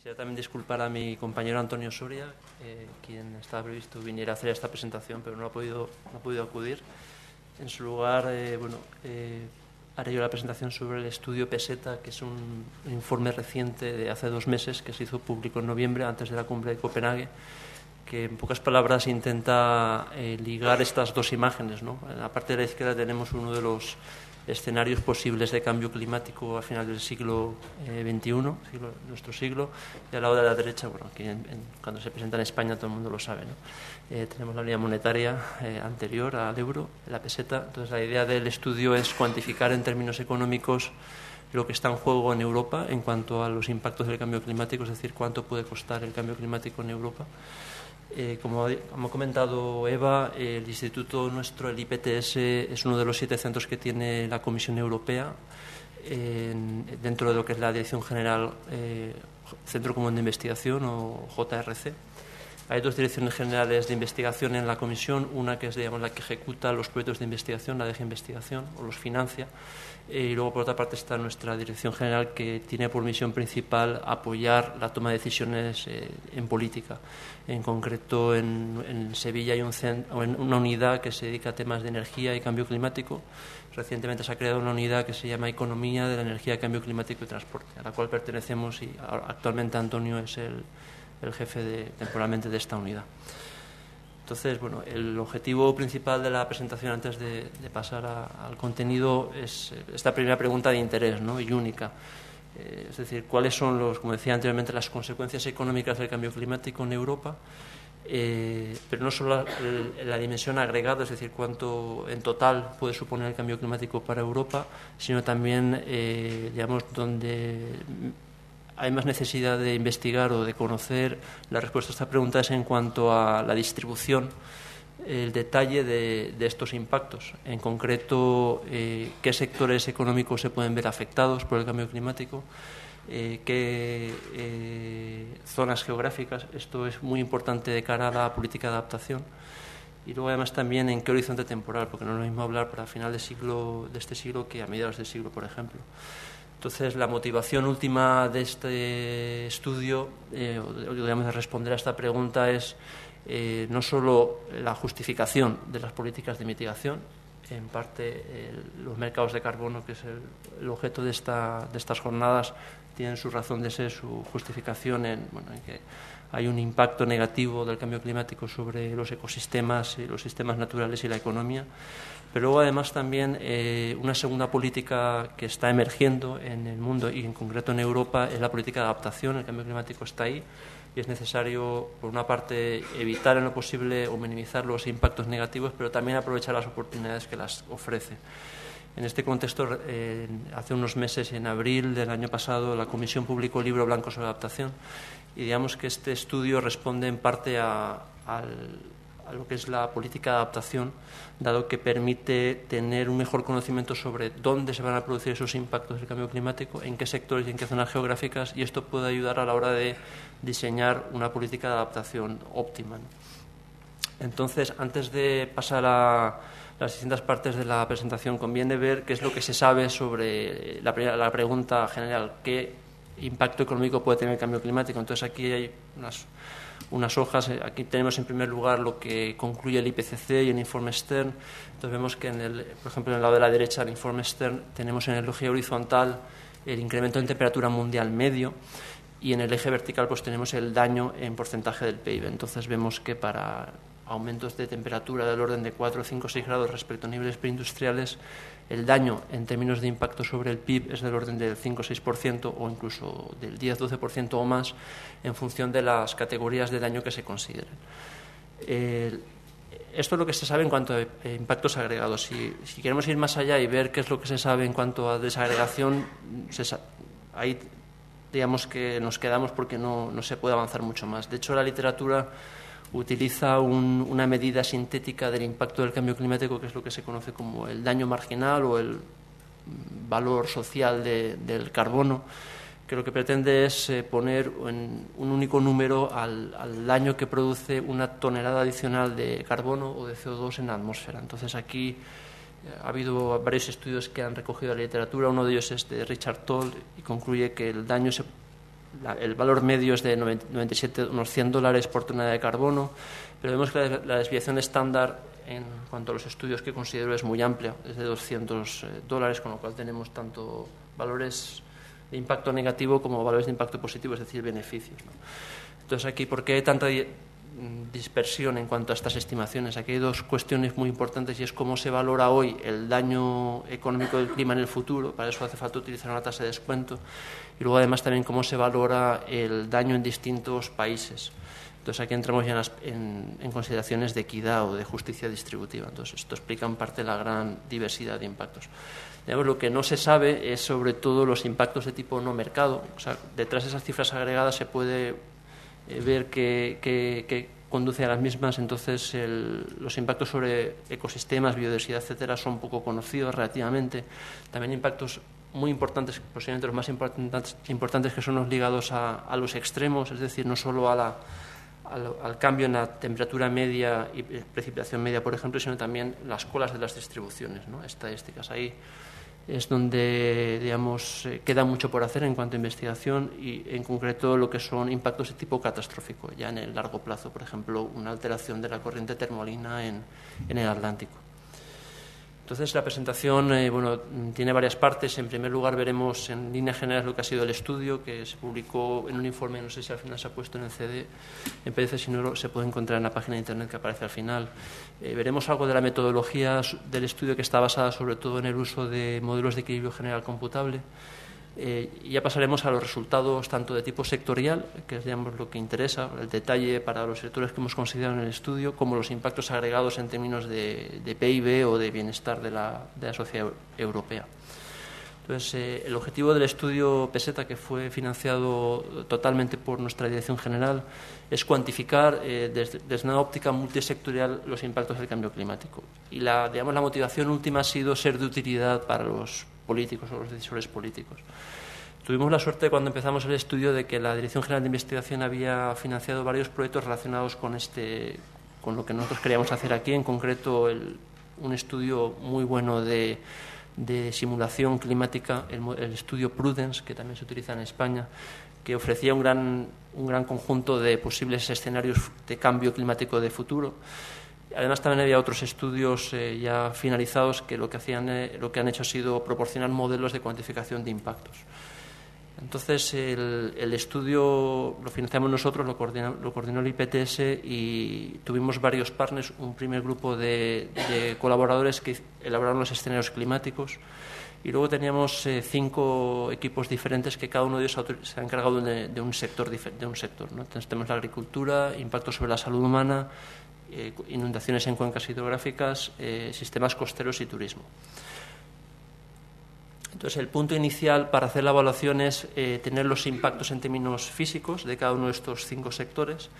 Quisiera también disculpar a mi compañero Antonio Soria, eh, quien estaba previsto viniera a hacer esta presentación, pero no ha podido, no ha podido acudir. En su lugar, eh, bueno, eh, haré yo la presentación sobre el estudio PESETA, que es un informe reciente de hace dos meses que se hizo público en noviembre, antes de la cumbre de Copenhague, que en pocas palabras intenta ligar estas dos imágenes. ¿no? En la parte de la izquierda tenemos uno de los escenarios posibles de cambio climático a final del siglo XXI, eh, nuestro siglo, y al lado de la derecha, bueno, aquí cuando se presenta en España todo el mundo lo sabe, eh, tenemos la unidad monetaria eh, anterior al euro, la peseta, entonces la idea del estudio es cuantificar en términos económicos lo que está en juego en Europa en cuanto a los impactos del cambio climático, es decir, cuánto puede costar el cambio climático en Europa. Eh, como, ha comentado Eva, el instituto nuestro, el IPTS, es uno de los siete centros que tiene la Comisión Europea dentro de lo que es la Dirección General eh, Centro Común de Investigación o JRC. Hay dos direcciones generales de investigación en la Comisión, una que es digamos, la que ejecuta los proyectos de investigación, la de investigación, o los financia, y luego, por otra parte, está nuestra dirección general que tiene por misión principal apoyar la toma de decisiones eh, en política. En concreto, en, Sevilla hay un una unidad que se dedica a temas de energía y cambio climático. Recientemente se ha creado una unidad que se llama Economía de la Energía, Cambio Climático y Transporte, a la cual pertenecemos y actualmente Antonio es el, jefe de, temporalmente de esta unidad. Entonces, bueno, el objetivo principal de la presentación antes de, pasar al contenido es eh, esta primera pregunta de interés y única. Eh, es decir, cuáles son, los, como decía anteriormente, las consecuencias económicas del cambio climático en Europa, eh, pero no solo la, la, dimensión agregada, es decir, cuánto en total puede suponer el cambio climático para Europa, sino también, digamos, donde hay más necesidad de investigar o de conocer la respuesta a esta pregunta es en cuanto a la distribución, el detalle de, estos impactos. En concreto, eh, qué sectores económicos se pueden ver afectados por el cambio climático, eh, qué eh, zonas geográficas. Esto es muy importante de cara a la política de adaptación. Y luego, además, también en qué horizonte temporal, porque no es lo mismo hablar para final de, siglo, de este siglo que a mediados del siglo, por ejemplo. Entonces, la motivación última de este estudio, eh, digamos, de responder a esta pregunta, es eh, no solo la justificación de las políticas de mitigación, en parte los mercados de carbono, que es el, objeto de, esta, de, estas jornadas, tienen su razón de ser, su justificación en, bueno, en que hay un impacto negativo del cambio climático sobre los ecosistemas y los sistemas naturales y la economía. Pero luego, además, también eh, una segunda política que está emergiendo en el mundo y en concreto en Europa es la política de adaptación. El cambio climático está ahí y es necesario, por una parte, evitar en lo posible o minimizar los impactos negativos, pero también aprovechar las oportunidades que las ofrece. En este contexto, eh, hace unos meses, en abril del año pasado, la Comisión publicó el libro blanco sobre adaptación y digamos que este estudio responde en parte a, lo que es la política de adaptación, dado que permite tener un mejor conocimiento sobre dónde se van a producir esos impactos del cambio climático, en qué sectores y en qué zonas geográficas, y esto puede ayudar a la hora de diseñar una política de adaptación óptima. Entonces, antes de pasar a las distintas partes de la presentación, conviene ver qué es lo que se sabe sobre la, la pregunta general, qué impacto económico puede tener el cambio climático. Entonces aquí hay unas, unas hojas, eh, aquí tenemos en primer lugar lo que concluye el IPCC y el informe Stern. Entonces vemos que, en el, por ejemplo, en el lado de la derecha del informe Stern tenemos en el eje horizontal el incremento en temperatura mundial medio y en el eje vertical pues tenemos el daño en porcentaje del PIB. Entonces vemos que para aumentos de temperatura del orden de 4, 5, 6 grados respecto a niveles preindustriales, el daño en términos de impacto sobre el PIB es del orden del 5-6% o incluso del 10-12% o más en función de las categorías de daño que se consideren. esto es lo que se sabe en cuanto a impactos agregados. Si, queremos ir más allá y ver qué es lo que se sabe en cuanto a desagregación, ahí digamos que nos quedamos porque no se puede avanzar mucho más. De hecho, la literatura utiliza una medida sintética del impacto del cambio climático, que es lo que se conoce como el daño marginal o el valor social del carbono, que lo que pretende es eh, poner en un único número al, daño que produce una tonelada adicional de carbono o de CO2 en la atmósfera. Entonces aquí eh, ha habido varios estudios que han recogido la literatura, uno de ellos es de Richard Toll y concluye que el daño se el valor medio es de 97, unos 100 dólares por tonelada de carbono, pero vemos que la, desviación estándar en cuanto a los estudios que considero es muy amplia, es de 200 eh, dólares, con lo cual tenemos tanto valores de impacto negativo como valores de impacto positivo, es decir, beneficios. Entonces, aquí, ¿por qué hay tanta dispersión en cuanto a estas estimaciones? Aquí hay dos cuestiones muy importantes y es cómo se valora hoy el daño económico del clima en el futuro, para eso hace falta utilizar una tasa de descuento, y luego además también cómo se valora el daño en distintos países. Entonces aquí entramos ya en, en, consideraciones de equidad o de justicia distributiva. Entonces esto explica en parte la gran diversidad de impactos. lo que no se sabe es sobre todo los impactos de tipo no mercado. O sea, detrás de esas cifras agregadas se puede eh, ver que, conduce a las mismas. Entonces los impactos sobre ecosistemas, biodiversidad, etcétera, son poco conocidos relativamente. También impactos muy importantes, posiblemente los más importantes, importantes que son los ligados a, los extremos, es decir, no solo a la al, cambio en la temperatura media y precipitación media, por ejemplo, sino también las colas de las distribuciones ¿no? estadísticas. Ahí es donde, digamos, eh, queda mucho por hacer en cuanto a investigación y, en concreto, lo que son impactos de tipo catastrófico, ya en el largo plazo, por ejemplo, una alteración de la corriente termolina en el Atlántico. Entonces, la presentación eh, bueno, tiene varias partes. En primer lugar, veremos en líneas generales lo que ha sido el estudio, que se publicó en un informe, no sé si al final se ha puesto en el CD, en PDF, si no se puede encontrar en la página de Internet que aparece al final. Eh, veremos algo de la metodología del estudio, que está basada sobre todo en el uso de modelos de equilibrio general computable. Eh, ya pasaremos a los resultados tanto de tipo sectorial, que es lo que interesa, el detalle para los sectores que hemos considerado en el estudio, como los impactos agregados en términos de, PIB o de bienestar de la, de la sociedad europea. Entonces, eh, el objetivo del estudio PESETA, que fue financiado totalmente por nuestra dirección general, es cuantificar eh, desde, desde, una óptica multisectorial los impactos del cambio climático. Y la, digamos, la motivación última ha sido ser de utilidad para los políticos o los decisores políticos. Tuvimos la suerte cuando empezamos el estudio de que la Dirección General de Investigación había financiado varios proyectos relacionados con, este, con lo que nosotros queríamos hacer aquí, en concreto un estudio muy bueno de, simulación climática, el, el, estudio Prudence, que también se utiliza en España, que ofrecía un gran, un gran conjunto de posibles escenarios de cambio climático de futuro. Además, también había otros estudios eh, ya finalizados que lo que, hacían, eh, lo que han hecho ha sido proporcionar modelos de cuantificación de impactos. Entonces, el, estudio lo financiamos nosotros, lo coordinó, lo coordinó, el IPTS y tuvimos varios partners, un primer grupo de, colaboradores que elaboraron los escenarios climáticos y luego teníamos eh, cinco equipos diferentes que cada uno de ellos se ha encargado de, un sector. De un sector Entonces, tenemos la agricultura, impacto sobre la salud humana, eh, inundaciones en cuencas hidrográficas, eh, sistemas costeros y turismo. Entonces, el punto inicial para hacer la evaluación es eh, tener los impactos en términos físicos de cada uno de estos cinco sectores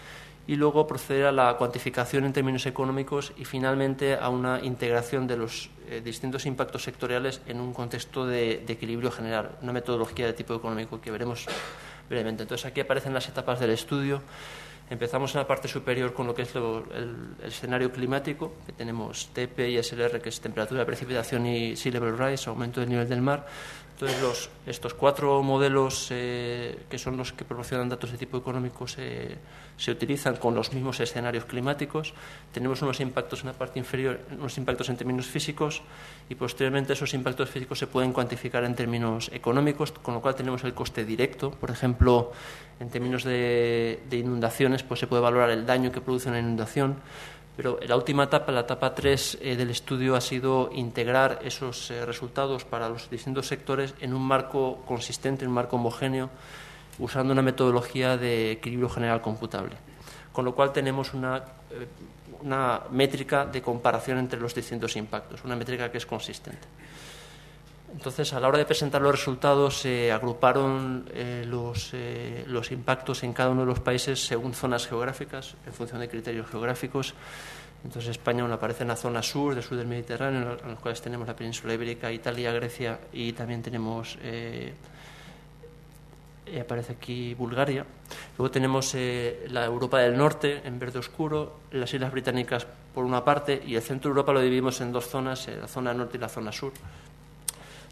y luego proceder a la cuantificación en términos económicos y finalmente a una integración de los distintos impactos sectoriales en un contexto de, de, equilibrio general, una metodología de tipo económico que veremos brevemente. Entonces, aquí aparecen las etapas del estudio. Empezamos en la parte superior con lo que es el, escenario climático, que tenemos TP y SLR, que es temperatura, precipitación y sea level rise, aumento del nivel del mar. Entonces, los, estos cuatro modelos, eh, que son los que proporcionan datos de tipo económico, se, se, utilizan con los mismos escenarios climáticos. Tenemos unos impactos en la parte inferior, unos impactos en términos físicos, y posteriormente esos impactos físicos se pueden cuantificar en términos económicos, con lo cual tenemos el coste directo. Por ejemplo, en términos de, inundaciones, pues se puede valorar el daño que produce una inundación. Pero la última etapa, la etapa 3 eh, del estudio, ha sido integrar esos eh, resultados para los distintos sectores en un marco consistente, en un marco homogéneo, usando una metodología de equilibrio general computable. Con lo cual tenemos una, eh, una métrica de comparación entre los distintos impactos, una métrica que es consistente. Entonces, a la hora de presentar los resultados, se agruparon eh, los, eh, los, impactos en cada uno de los países según zonas geográficas, en función de criterios geográficos. Entonces, España aparece en la zona sur, del sur del Mediterráneo, en los cuales tenemos la península ibérica, Italia, Grecia y también tenemos, eh, aparece aquí Bulgaria. Luego tenemos la Europa del Norte, en verde oscuro, las Islas Británicas por una parte, y el centro de Europa lo dividimos en dos zonas, la zona norte y la zona sur.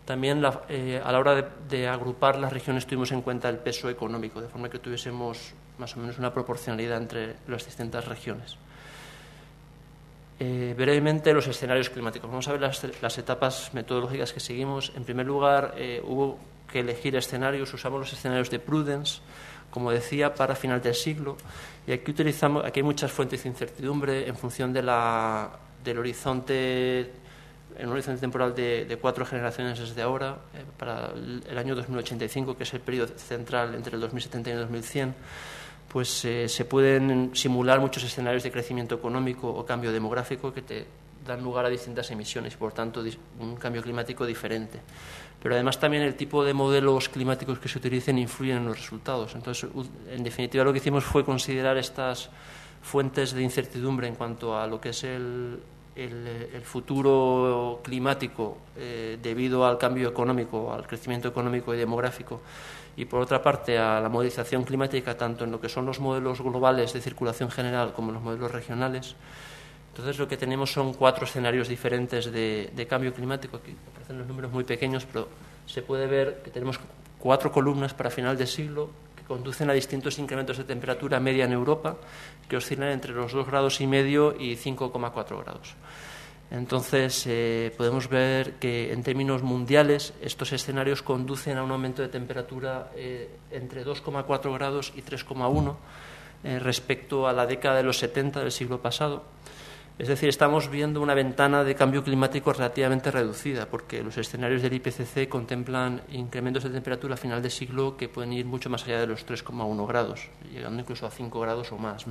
También eh, a la hora de, agrupar las regiones tuvimos en cuenta el peso económico, de forma que tuviésemos más o menos una proporcionalidad entre las distintas regiones. Eh, brevemente, los escenarios climáticos. Vamos a ver las, etapas metodológicas que seguimos. En primer lugar, eh, hubo que elegir escenarios. Usamos los escenarios de Prudence, como decía, para final del siglo. Y aquí utilizamos, aquí hay muchas fuentes de incertidumbre en función del horizonte en un horizonte temporal de, cuatro generaciones desde ahora, eh, para el, año 2085, que es el periodo central entre el 2070 y el 2100, pues eh, se pueden simular muchos escenarios de crecimiento económico o cambio demográfico que te dan lugar a distintas emisiones, por tanto, un cambio climático diferente. Pero además también el tipo de modelos climáticos que se utilicen influyen en los resultados. Entonces, en definitiva, lo que hicimos fue considerar estas fuentes de incertidumbre en cuanto a lo que es el, el, futuro climático eh, debido al cambio económico, al crecimiento económico y demográfico, y por otra parte a la modelización climática, tanto en lo que son los modelos globales de circulación general como en los modelos regionales. Entonces lo que tenemos son cuatro escenarios diferentes de, cambio climático. Aquí aparecen los números muy pequeños, pero se puede ver que tenemos cuatro columnas para final de siglo conducen a distintos incrementos de temperatura media en Europa que oscilan entre los 2 grados y medio y 5,4 grados. Entonces, eh, podemos ver que en términos mundiales estos escenarios conducen a un aumento de temperatura eh, entre 2,4 grados y 3,1 eh, respecto a la década de los 70 del siglo pasado. Es decir, estamos viendo una ventana de cambio climático relativamente reducida, porque los escenarios del IPCC contemplan incrementos de temperatura a final de siglo que pueden ir mucho más allá de los 3,1 grados, llegando incluso a 5 grados o más.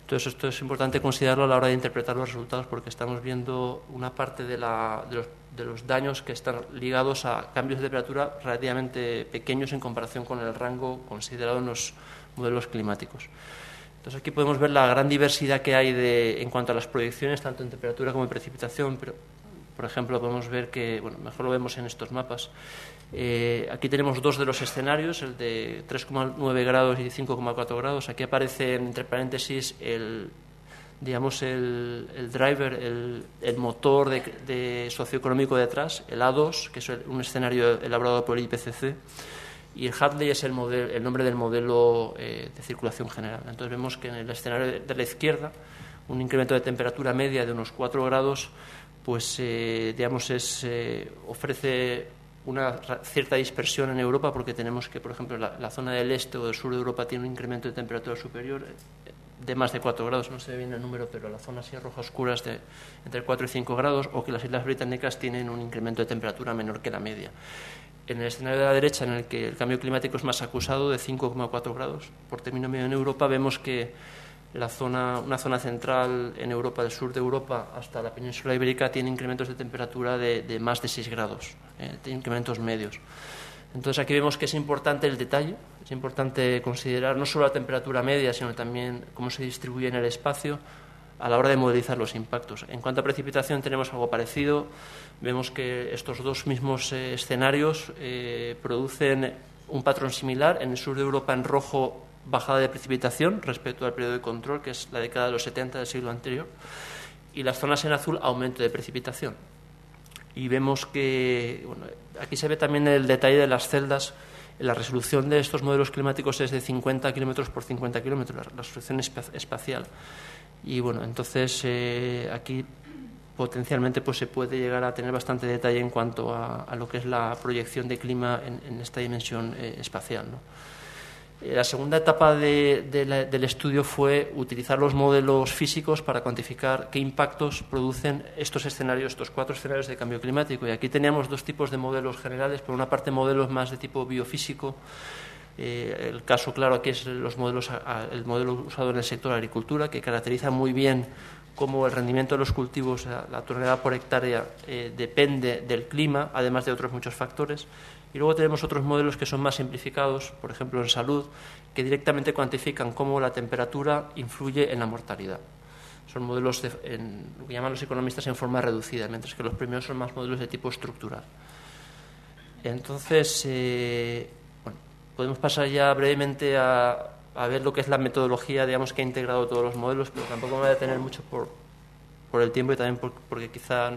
Entonces, esto es importante considerarlo a la hora de interpretar los resultados, porque estamos viendo una parte de, los, de los daños que están ligados a cambios de temperatura relativamente pequeños en comparación con el rango considerado en los modelos climáticos. Entonces aquí podemos ver la gran diversidad que hay de, en cuanto a las proyecciones, tanto en temperatura como en precipitación, pero por ejemplo podemos ver que, bueno, mejor lo vemos en estos mapas. Eh, aquí tenemos dos de los escenarios, el de 3,9 grados y 5,4 grados. Aquí aparece entre paréntesis el, digamos, el, el driver, el, motor de, de, socioeconómico detrás, el A2, que es un escenario elaborado por el IPCC y el Hadley es el, nombre del modelo eh, de circulación general. Entonces vemos que en el escenario de la izquierda, un incremento de temperatura media de unos 4 grados, pues eh, digamos es, eh, ofrece una cierta dispersión en Europa porque tenemos que, por ejemplo, la, zona del este o del sur de Europa tiene un incremento de temperatura superior de más de 4 grados, no ve bien el número, pero la zona así roja oscura es de entre 4 y 5 grados, o que las Islas Británicas tienen un incremento de temperatura menor que la media en el escenario de la derecha, en el que el cambio climático es más acusado, de 5,4 grados por término medio en Europa, vemos que la zona, una zona central en Europa, del sur de Europa hasta la península ibérica, tiene incrementos de temperatura de, más de 6 grados, eh, incrementos medios. Entonces aquí vemos que es importante el detalle, es importante considerar no solo la temperatura media, sino también cómo se distribuye en el espacio a la hora de modelizar los impactos. En cuanto a precipitación tenemos algo parecido. Vemos que estos dos mismos eh, escenarios eh, producen un patrón similar. En el sur de Europa, en rojo, bajada de precipitación respecto al periodo de control, que es la década de los 70 del siglo anterior. Y las zonas en azul, aumento de precipitación. Y vemos que bueno, aquí se ve también el detalle de las celdas. La resolución de estos modelos climáticos es de 50 kilómetros por 50 kilómetros, la resolución espacial. Y bueno, entonces eh, aquí potencialmente pues se puede llegar a tener bastante detalle en cuanto a, lo que es la proyección de clima en, esta dimensión eh, espacial. Eh, la segunda etapa del estudio fue utilizar los modelos físicos para cuantificar qué impactos producen estos escenarios, estos cuatro escenarios de cambio climático. Y aquí teníamos dos tipos de modelos generales. Por una parte, modelos más de tipo biofísico, eh, el caso claro aquí es los modelos, el modelo usado en el sector de agricultura, que caracteriza muy bien cómo el rendimiento de los cultivos, la tonelada por hectárea, eh, depende del clima, además de otros muchos factores. Y luego tenemos otros modelos que son más simplificados, por ejemplo en salud, que directamente cuantifican cómo la temperatura influye en la mortalidad. Son modelos, de, en, lo que llaman los economistas en forma reducida, mientras que los primeros son más modelos de tipo estructural. Entonces, eh, Podemos pasar ya brevemente a, ver lo que es la metodología, digamos, que ha integrado todos los modelos, pero tampoco me voy a detener mucho por, por el tiempo y también porque quizá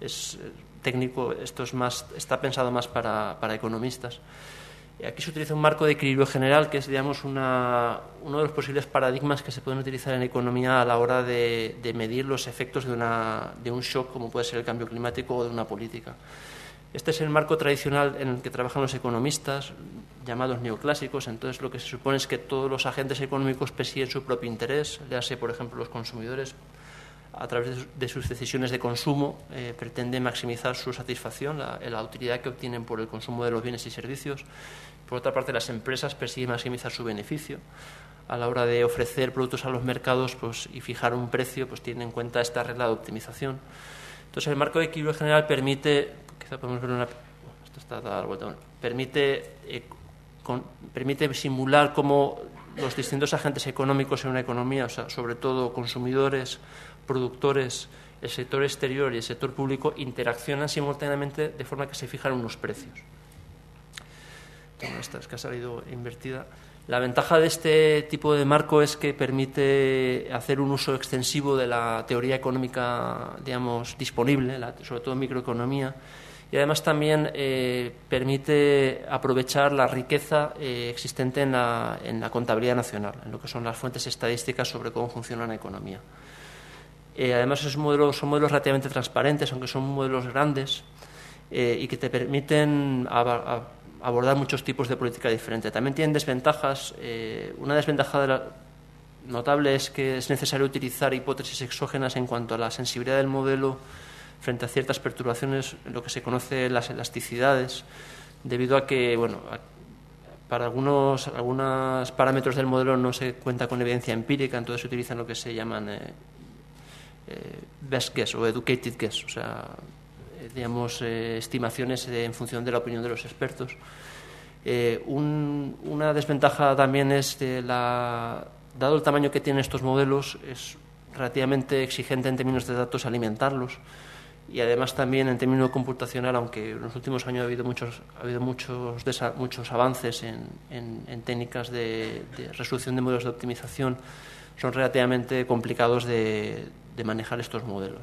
es técnico, esto es más, está pensado más para, para economistas. Aquí se utiliza un marco de equilibrio general, que es digamos, una, uno de los posibles paradigmas que se pueden utilizar en economía a la hora de, de medir los efectos de, una, de un shock, como puede ser el cambio climático o de una política. Este es el marco tradicional en el que trabajan los economistas, llamados neoclásicos. Entonces, lo que se supone es que todos los agentes económicos persiguen su propio interés, le hace, por ejemplo, los consumidores, a través de sus decisiones de consumo, eh, pretenden maximizar su satisfacción, la, la, utilidad que obtienen por el consumo de los bienes y servicios. Por otra parte, las empresas persiguen maximizar su beneficio. A la hora de ofrecer productos a los mercados pues, y fijar un precio, pues tienen en cuenta esta regla de optimización. Entonces, el marco de equilibrio general permite una. Esto está dado vuelta. Permite, eh, con, permite simular cómo los distintos agentes económicos en una economía, o sea, sobre todo consumidores, productores, el sector exterior y el sector público, interaccionan simultáneamente de forma que se fijan unos precios. esta es que ha salido invertida. La ventaja de este tipo de marco es que permite hacer un uso extensivo de la teoría económica, digamos, disponible, sobre todo microeconomía, y además también eh, permite aprovechar la riqueza eh, existente en la, en la, contabilidad nacional, en lo que son las fuentes estadísticas sobre cómo funciona la economía. Eh, además, es modelo, son modelos relativamente transparentes, aunque son modelos grandes y que te permiten abordar muchos tipos de política diferente. También tienen desventajas. una desventaja notable es que es necesario utilizar hipótesis exógenas en cuanto a la sensibilidad del modelo frente a ciertas perturbaciones, lo que se conoce las elasticidades, debido a que, bueno, para algunos, algunos parámetros del modelo no se cuenta con evidencia empírica, entonces se utilizan lo que se llaman eh, eh, best guess o educated guess, o sea, eh, digamos, estimaciones en función de la opinión de los expertos. una desventaja también es de la, dado el tamaño que tienen estos modelos, es relativamente exigente en términos de datos alimentarlos y además también en términos computacional, aunque en los últimos años ha habido muchos, ha habido muchos, muchos avances en, en, técnicas de, resolución de modelos de optimización, son relativamente complicados de, de manejar estos modelos.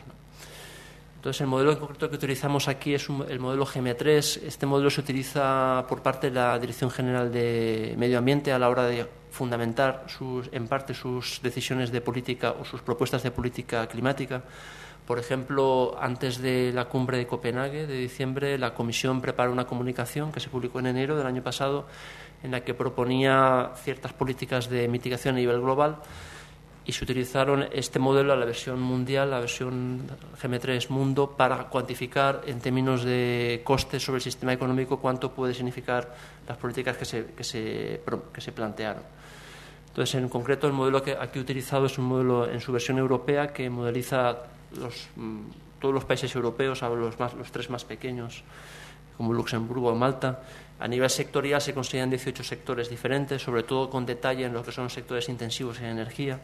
Entonces, el modelo en concreto que utilizamos aquí es el modelo GM3. Este modelo se utiliza por parte de la Dirección General de Medio Ambiente a la hora de fundamentar en parte sus decisiones de política o sus propuestas de política climática por ejemplo, antes de la cumbre de Copenhague de diciembre, la Comisión preparó una comunicación que se publicó en enero del año pasado en la que proponía ciertas políticas de mitigación a nivel global y se utilizaron este modelo, la versión mundial, la versión GM3 Mundo, para cuantificar en términos de costes sobre el sistema económico cuánto puede significar las políticas que se, que se, que se plantearon. Entonces, en concreto, el modelo que aquí he utilizado es un modelo en su versión europea que modeliza mm, todos los países europeos, los, más, los tres más pequeños, como Luxemburgo o Malta. A nivel sectorial se consideran 18 sectores diferentes, sobre todo con detalle en lo que son sectores intensivos en energía.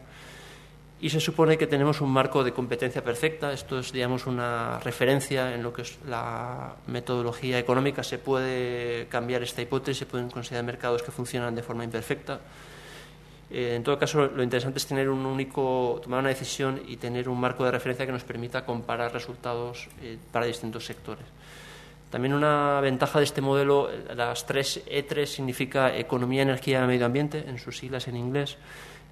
Y se supone que tenemos un marco de competencia perfecta. Esto es, digamos, una referencia en lo que es la metodología económica. Se puede cambiar esta hipótesis, se pueden considerar mercados que funcionan de forma imperfecta eh, en todo caso, lo interesante es tener un único, tomar una decisión y tener un marco de referencia que nos permita comparar resultados eh, para distintos sectores. También una ventaja de este modelo, las tres E3 significa economía, energía y medio ambiente, en sus siglas en inglés.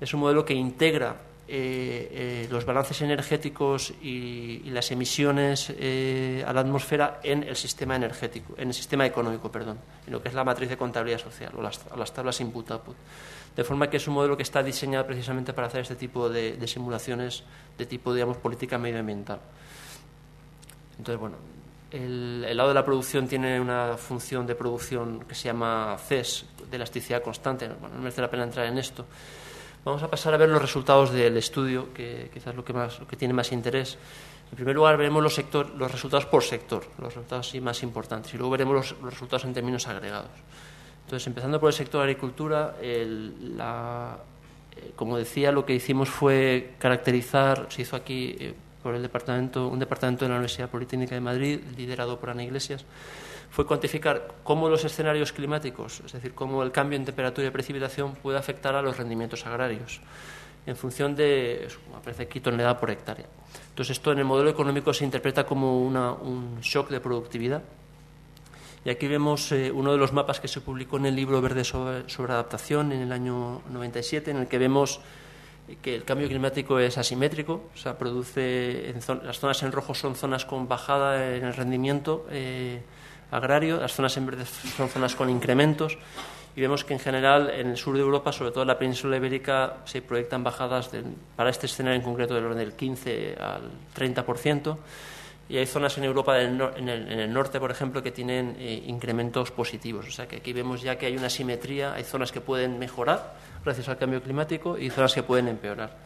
Es un modelo que integra eh, los balances energéticos y, las emisiones a la atmósfera en el sistema energético, en el sistema económico, perdón, en lo que es la matriz de contabilidad social o las, las tablas input-output de forma que es un modelo que está diseñado precisamente para hacer este tipo de, simulaciones de tipo, digamos, política medioambiental. Entonces, bueno, el, lado de la producción tiene una función de producción que se llama CES, de elasticidad constante. Bueno, no merece la pena entrar en esto. Vamos a pasar a ver los resultados del estudio, que quizás lo que, más, lo que tiene más interés. En primer lugar, veremos los, sector, los resultados por sector, los resultados más importantes, y luego veremos los resultados en términos agregados. Entonces, empezando por el sector agricultura, eh, como decía, lo que hicimos fue caracterizar, se hizo aquí eh, por el departamento, un departamento de la Universidad Politécnica de Madrid, liderado por Ana Iglesias, fue cuantificar cómo los escenarios climáticos, es decir, cómo el cambio en temperatura y precipitación puede afectar a los rendimientos agrarios. en función de, aparece aquí, tonelada por hectárea. Entonces, esto en el modelo económico se interpreta como un shock de productividad. Y aquí vemos eh, uno de los mapas que se publicó en el libro Verde sobre, adaptación en el año 97, en el que vemos que el cambio climático es asimétrico, o sea, produce en las zonas en rojo son zonas con bajada en el rendimiento eh, agrario, las zonas en verde son zonas con incrementos y vemos que en general en el sur de Europa, sobre todo en la península ibérica, se proyectan bajadas para este escenario en concreto del orden del 15 al 30%. Y hay zonas en Europa, en el, norte, por ejemplo, que tienen eh, incrementos positivos. O sea que aquí vemos ya que hay una simetría, hay zonas que pueden mejorar gracias al cambio climático y zonas que pueden empeorar.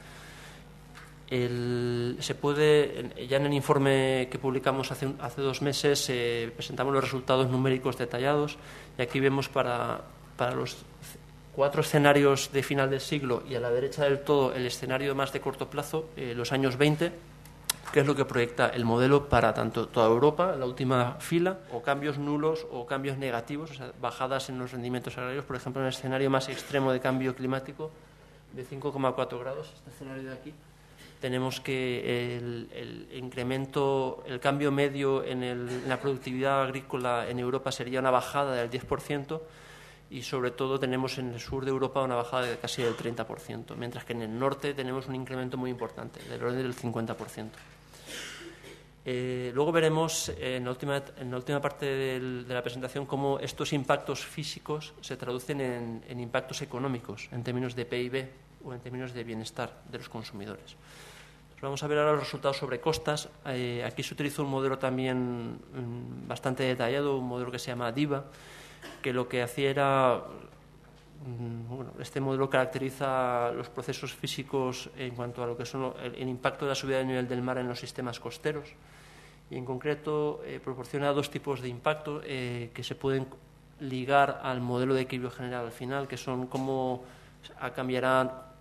se puede, ya en el informe que publicamos hace, hace dos meses, eh, presentamos los resultados numéricos detallados y aquí vemos para para los cuatro escenarios de final del siglo y a la derecha del todo el escenario más de corto plazo, eh, los años 20, que es lo que proyecta el modelo para tanto toda Europa, la última fila, o cambios nulos o cambios negativos, o sea, bajadas en los rendimientos agrarios, por ejemplo, en el escenario más extremo de cambio climático de 5,4 grados, este escenario de aquí, tenemos que el, incremento, el cambio medio en, en la productividad agrícola en Europa sería una bajada del 10%, y sobre todo tenemos en el sur de Europa una bajada de casi del 30%, mientras que en el norte tenemos un incremento muy importante, del orden del 50%. Eh, luego veremos en la última, en la última parte de la presentación cómo estos impactos físicos se traducen en, impactos económicos, en términos de PIB o en términos de bienestar de los consumidores. vamos a ver ahora los resultados sobre costas. Eh, aquí se utiliza un modelo también mm, bastante detallado, un modelo que se llama DIVA, que lo que hacía era mm, bueno, este modelo caracteriza los procesos físicos en cuanto a lo que son el, impacto de la subida del nivel del mar en los sistemas costeros y en concreto eh, proporciona dos tipos de impacto eh, que se pueden ligar al modelo de equilibrio general al final, que son cómo cambiará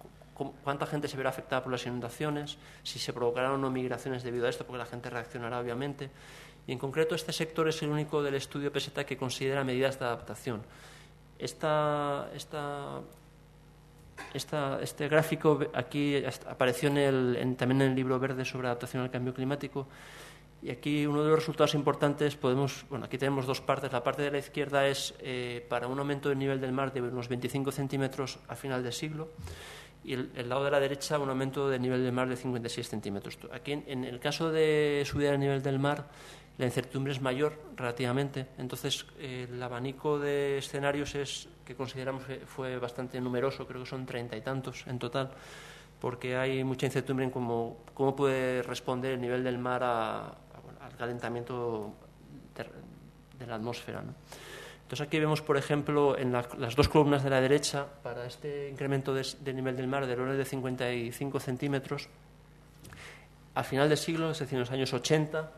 cuánta gente se verá afectada por las inundaciones, si se provocarán o no migraciones debido a esto, porque la gente reaccionará obviamente, y en concreto este sector es el único del estudio PESETA que considera medidas de adaptación. Esta, este gráfico aquí apareció en también en el libro verde sobre adaptación al cambio climático. Y aquí uno de los resultados importantes podemos, bueno, aquí tenemos dos partes. La parte de la izquierda es eh, para un aumento del nivel del mar de unos 25 centímetros a final del siglo y el, lado de la derecha un aumento del nivel del mar de 56 centímetros. Aquí, en, el caso de subir el nivel del mar, la incertidumbre es mayor relativamente. Entonces, el abanico de escenarios es, que consideramos que fue bastante numeroso, creo que son treinta y tantos en total, porque hay mucha incertidumbre en cómo, cómo puede responder el nivel del mar al calentamiento de, la atmósfera. Entonces, aquí vemos, por ejemplo, en las dos columnas de la derecha, para este incremento de, nivel del mar del orden de 55 centímetros, al final del siglo, es decir, en los años 80,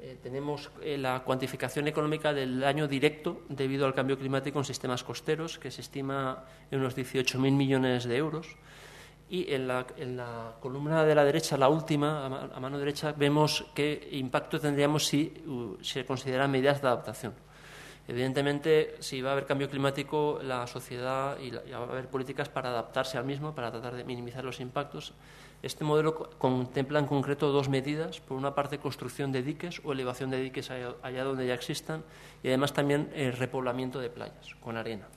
eh, tenemos eh, la cuantificación económica del daño directo debido al cambio climático en sistemas costeros, que se estima en unos 18.000 millones de euros. Y en la, columna de la derecha, la última, a, mano derecha, vemos qué impacto tendríamos si se consideran medidas de adaptación. Evidentemente, si va a haber cambio climático, la sociedad y, va a haber políticas para adaptarse al mismo, para tratar de minimizar los impactos. Este modelo contempla en concreto dos medidas. Por una parte, construcción de diques o elevación de diques allá donde ya existan y además también el repoblamiento de playas con arena.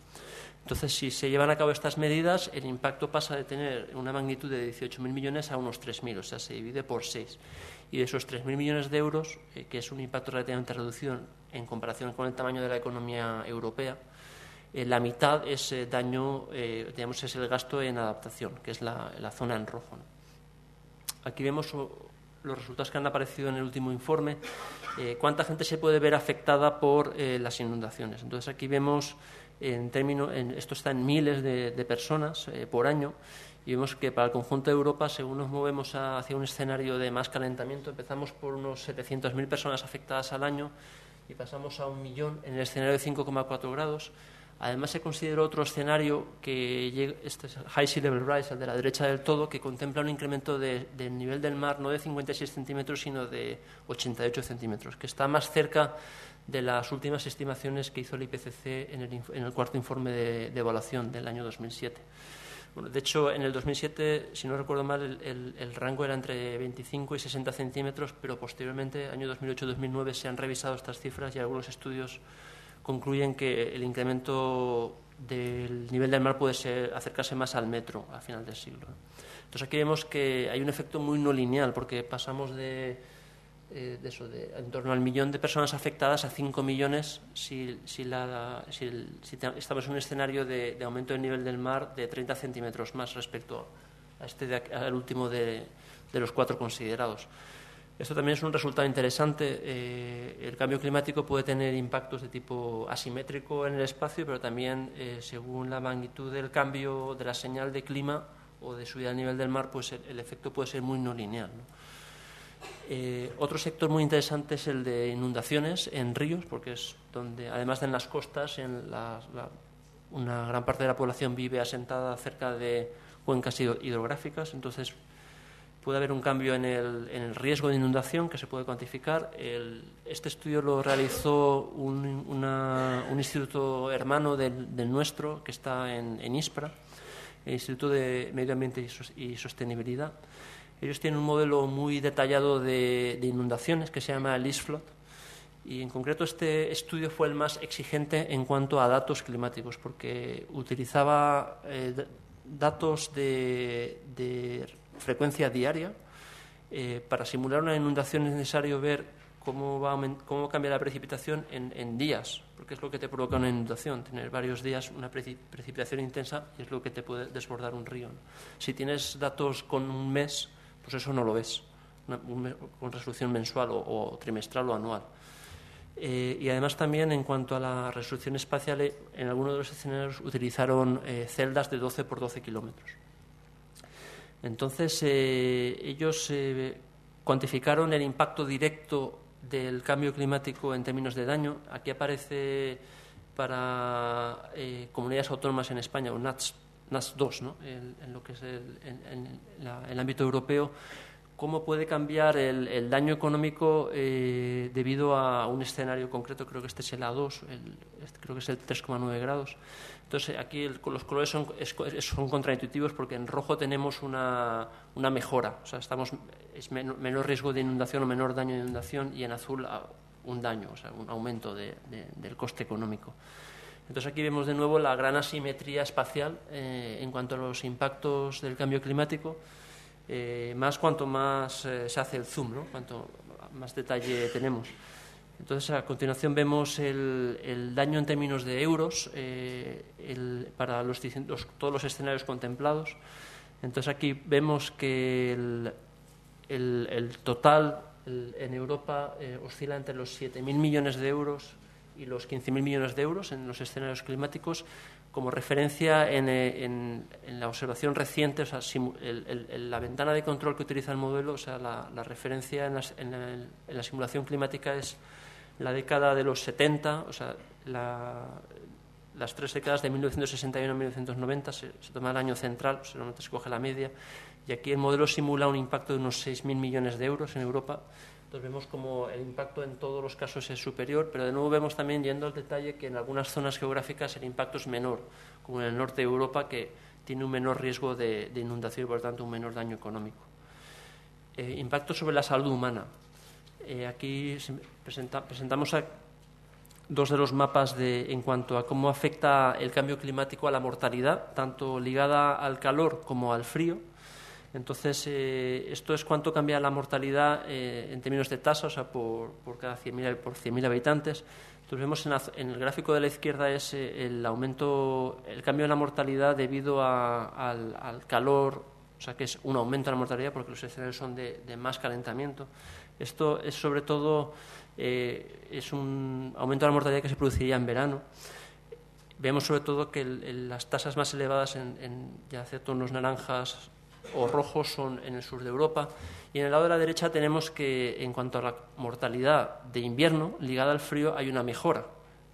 Entonces, si se llevan a cabo estas medidas, el impacto pasa de tener una magnitud de 18.000 millones a unos 3.000, o sea, se divide por 6. Y de esos 3.000 millones de euros, eh, que es un impacto relativamente reducido en comparación con el tamaño de la economía europea, eh, la mitad es eh, daño, digamos, es el gasto en adaptación, que es la, la zona en rojo. Aquí vemos los resultados que han aparecido en el último informe, eh, cuánta gente se puede ver afectada por eh, las inundaciones. Entonces aquí vemos, en términos, esto está en miles de, personas eh, por año, y vemos que para el conjunto de Europa, según nos movemos hacia un escenario de más calentamiento, empezamos por unos 700.000 personas afectadas al año y pasamos a un millón en el escenario de 5,4 grados. Además, se consideró otro escenario que este es High Sea Level Rise, el de la derecha del todo, que contempla un incremento del nivel del mar no de 56 centímetros, sino de 88 centímetros, que está más cerca de las últimas estimaciones que hizo el IPCC en el, cuarto informe de, evaluación del año 2007. Bueno, de hecho, en el 2007, si no recuerdo mal, el, rango era entre 25 y 60 centímetros, pero posteriormente, año 2008-2009, se han revisado estas cifras y algunos estudios concluyen que el incremento del nivel del mar puede ser, acercarse más al metro a final del siglo. Entonces aquí vemos que hay un efecto muy no lineal, porque pasamos de eh, de eso, de en torno al millón de personas afectadas a 5 millones si, si, la, si, estamos en un escenario de, aumento del nivel del mar de 30 centímetros más respecto a este al último de, de, los cuatro considerados. Esto también es un resultado interesante. Eh, el cambio climático puede tener impactos de tipo asimétrico en el espacio, pero también eh, según la magnitud del cambio de la señal de clima o de subida del nivel del mar, pues el, el efecto puede ser muy no lineal. Eh, otro sector muy interesante es el de inundaciones en ríos, porque es donde, además de en las costas, en una gran parte de la población vive asentada cerca de cuencas hidrográficas, entonces puede haber un cambio en el, riesgo de inundación que se puede cuantificar. este estudio lo realizó un, instituto hermano del, nuestro que está en, ISPRA, el Instituto de Medio Ambiente y Sostenibilidad. Ellos tienen un modelo muy detallado de, inundaciones que se llama el ISFLOT y en concreto este estudio fue el más exigente en cuanto a datos climáticos porque utilizaba eh, datos de, frecuencia diaria. Eh, para simular una inundación es necesario ver cómo, va cómo cambia la precipitación en, días, porque es lo que te provoca una inundación, tener varios días una precipitación intensa y es lo que te puede desbordar un río. Si tienes datos con un mes, pues eso no lo ves con resolución mensual o, trimestral o anual. Eh, y además también en cuanto a la resolución espacial, eh, en algunos de los escenarios utilizaron eh, celdas de 12 por 12 kilómetros. Entonces, ellos cuantificaron el impacto directo del cambio climático en términos de daño. Aquí aparece para comunidades autónomas en España, un NATS NAS 2, ¿no? en, lo que es el, en, el, ámbito europeo, cómo puede cambiar el, daño económico eh, debido a un escenario concreto, creo que este es el A2, este creo que es el 3,9 grados. Entonces, aquí los colores son, son contraintuitivos porque en rojo tenemos una, una mejora, o sea, estamos, es menor riesgo de inundación o menor daño de inundación y en azul un daño, o sea, un aumento del coste económico. Entonces aquí vemos de nuevo la gran asimetría espacial eh, en cuanto a los impactos del cambio climático, eh, más cuanto más eh, se hace el zoom, ¿no? cuanto más detalle tenemos. Entonces a continuación vemos el, daño en términos de euros para los, todos los escenarios contemplados. Entonces aquí vemos que el, el total en Europa oscila entre los 7.000 millones de euros y los 15.000 millones de euros en los escenarios climáticos como referencia en, eh, la observación reciente, o sea, la ventana de control que utiliza el modelo, o sea, la, referencia en, la simulación climática es la década de los 70, o sea, las tres décadas de 1961 a 1990, se, toma el año central, solamente se coge la media, y aquí el modelo simula un impacto de unos 6.000 millones de euros en Europa entonces vemos como el impacto en todos los casos es superior, pero de nuevo vemos también, yendo al detalle, que en algunas zonas geográficas el impacto es menor, como en el norte de Europa, que tiene un menor riesgo de, inundación y, por tanto, un menor daño económico. Eh, impacto sobre la salud humana. Eh, aquí presentamos dos de los mapas de, en cuanto a cómo afecta el cambio climático a la mortalidad, tanto ligada al calor como al frío. Entonces, eh, esto es cuánto cambia la mortalidad eh, en términos de tasa, o sea, por, cada 100.000 por 100.000 habitantes. Entonces, vemos en, el gráfico de la izquierda es eh, el aumento, el cambio en la mortalidad debido al, calor, o sea, que es un aumento en la mortalidad porque los escenarios son de, más calentamiento. Esto es sobre todo es un aumento de la mortalidad que se produciría en verano. Vemos sobre todo que las tasas más elevadas en, en ya tonos naranjas o rojos son en el sur de Europa. Y en el lado de la derecha tenemos que, en cuanto a la mortalidad de invierno ligada al frío, hay una mejora,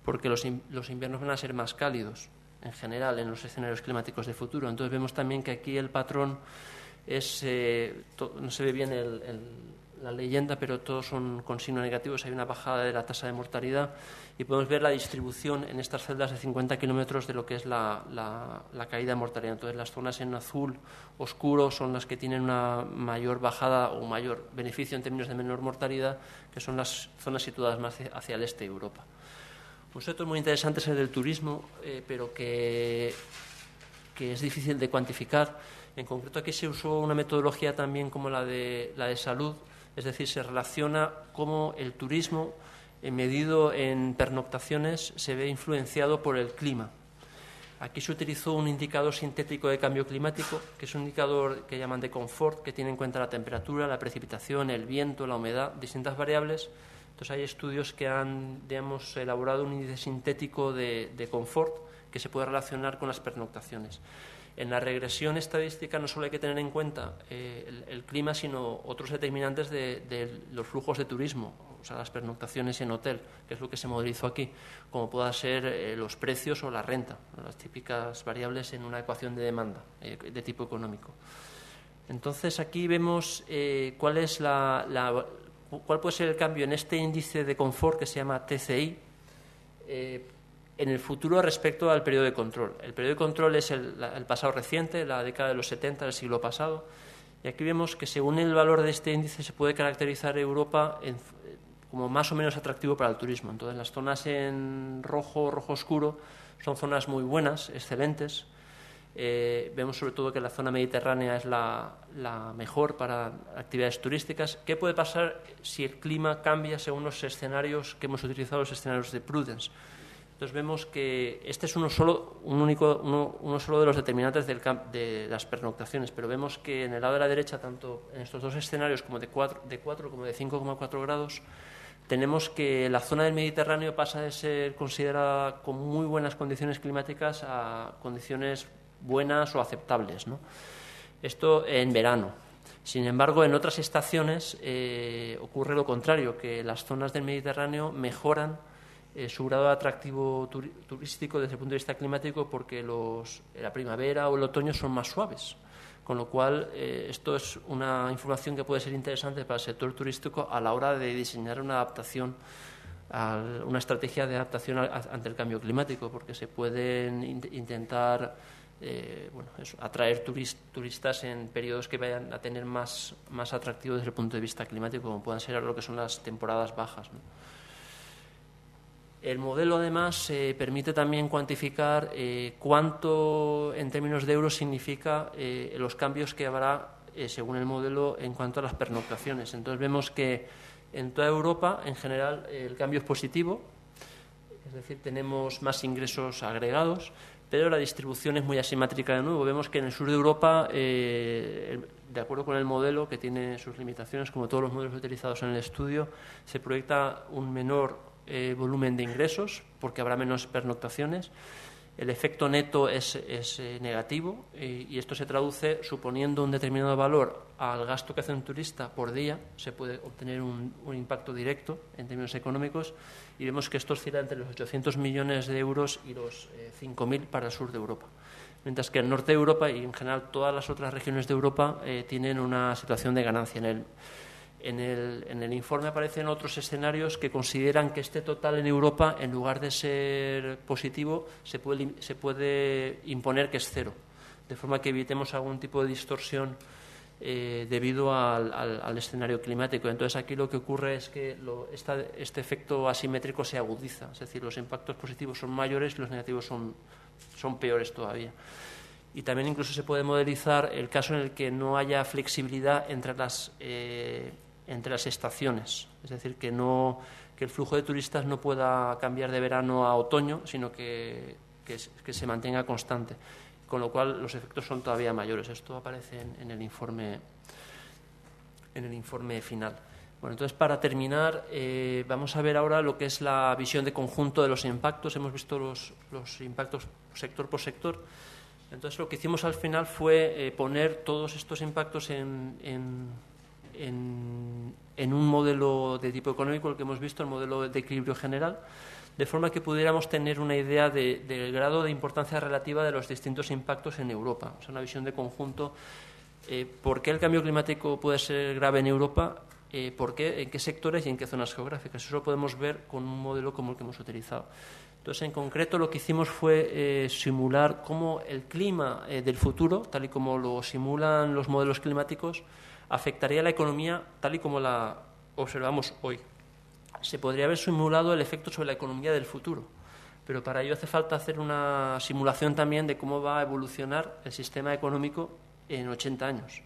porque los, inviernos van a ser más cálidos en general en los escenarios climáticos de futuro. Entonces vemos también que aquí el patrón es, eh, no se ve bien la leyenda, pero todos son con signo negativos. Hay una bajada de la tasa de mortalidad y podemos ver la distribución en estas celdas de 50 kilómetros de lo que es la, caída de mortalidad. Entonces, las zonas en azul oscuro son las que tienen una mayor bajada o mayor beneficio en términos de menor mortalidad, que son las zonas situadas más hacia el este de Europa. Un sector muy interesante es el del turismo, eh, pero que, que es difícil de cuantificar. En concreto, aquí se usó una metodología también como la de, la de salud, es decir, se relaciona cómo el turismo medido en pernoctaciones se ve influenciado por el clima. Aquí se utilizó un indicador sintético de cambio climático, que es un indicador que llaman de confort, que tiene en cuenta la temperatura, la precipitación, el viento, la humedad, distintas variables. Entonces hay estudios que han digamos, elaborado un índice sintético de, de confort que se puede relacionar con las pernoctaciones. En la regresión estadística no solo hay que tener en cuenta eh, el, clima, sino otros determinantes de, los flujos de turismo, o sea, las pernoctaciones en hotel, que es lo que se modelizó aquí, como puedan ser eh, los precios o la renta, las típicas variables en una ecuación de demanda eh, de tipo económico. Entonces, aquí vemos cuál, es la, cuál puede ser el cambio en este índice de confort que se llama TCI en el futuro respecto al periodo de control. El periodo de control es el, pasado reciente, la década de los 70 del siglo pasado, y aquí vemos que según el valor de este índice se puede caracterizar Europa como más o menos atractivo para el turismo. Entonces, las zonas en rojo, rojo oscuro, son zonas muy buenas, excelentes. Eh, vemos sobre todo que la zona mediterránea es la, la, mejor para actividades turísticas. ¿Qué puede pasar si el clima cambia según los escenarios que hemos utilizado, los escenarios de Prudence? Entonces vemos que este es uno solo, un único, uno, solo de los determinantes del de las pernoctaciones, pero vemos que en el lado de la derecha, tanto en estos dos escenarios como de 4, de 4 como de 5,4 grados, tenemos que la zona del Mediterráneo pasa de ser considerada con muy buenas condiciones climáticas a condiciones buenas o aceptables. Esto en verano. Sin embargo, en otras estaciones eh, ocurre lo contrario, que las zonas del Mediterráneo mejoran eh, su grado de atractivo turístico desde el punto de vista climático porque los, la primavera o el otoño son más suaves. Con lo cual, eh, esto es una información que puede ser interesante para el sector turístico a la hora de diseñar una adaptación, una estrategia de adaptación ante el cambio climático, porque se pueden intentar eh, bueno, atraer turistas en periodos que vayan a tener más, más atractivo desde el punto de vista climático, como puedan ser lo que son las temporadas bajas. El modelo, además, eh, permite también cuantificar eh, cuánto, en términos de euros, significa eh, los cambios que habrá, según el modelo, en cuanto a las pernoctaciones. Entonces, vemos que en toda Europa, en general, el cambio es positivo, es decir, tenemos más ingresos agregados, pero la distribución es muy asimétrica de nuevo. Vemos que en el sur de Europa, de acuerdo con el modelo, que tiene sus limitaciones, como todos los modelos utilizados en el estudio, se proyecta un menor eh, volumen de ingresos porque habrá menos pernoctaciones. El efecto neto es, eh, negativo y, esto se traduce suponiendo un determinado valor al gasto que hace un turista por día, se puede obtener un, impacto directo en términos económicos y vemos que esto oscila entre los 800 millones de euros y los 5.000 eh, para el sur de Europa. Mientras que el norte de Europa y en general todas las otras regiones de Europa tienen una situación de ganancia. En el, en el, informe aparecen otros escenarios que consideran que este total en Europa, en lugar de ser positivo, se puede, imponer que es cero, de forma que evitemos algún tipo de distorsión eh, debido al, escenario climático. Entonces, aquí lo que ocurre es que este efecto asimétrico se agudiza, es decir, los impactos positivos son mayores y los negativos son, peores todavía. Y también incluso se puede modelizar el caso en el que no haya flexibilidad entre las eh, entre las estaciones, es decir, que, no, que el flujo de turistas no pueda cambiar de verano a otoño, sino que, que, se mantenga constante, con lo cual los efectos son todavía mayores. Esto aparece en, el, informe, en el informe final. Bueno, entonces, para terminar, eh, vamos a ver ahora lo que es la visión de conjunto de los impactos. Hemos visto los, los impactos sector por sector. Entonces, lo que hicimos al final fue eh, poner todos estos impactos en en, un modelo de tipo económico, el que hemos visto, el modelo de equilibrio general, de forma que pudiéramos tener una idea del grado de importancia relativa de los distintos impactos en Europa. O sea, una visión de conjunto. Eh, ¿Por qué el cambio climático puede ser grave en Europa? eh, por qué, en qué sectores y en qué zonas geográficas. Eso lo podemos ver con un modelo como el que hemos utilizado. Entonces, en concreto, lo que hicimos fue eh, simular cómo el clima eh, del futuro, tal y como lo simulan los modelos climáticos, afectaría a la economía tal y como la observamos hoy. Se podría haber simulado el efecto sobre la economía del futuro, pero para ello hace falta hacer una simulación también de cómo va a evolucionar el sistema económico en 80 años.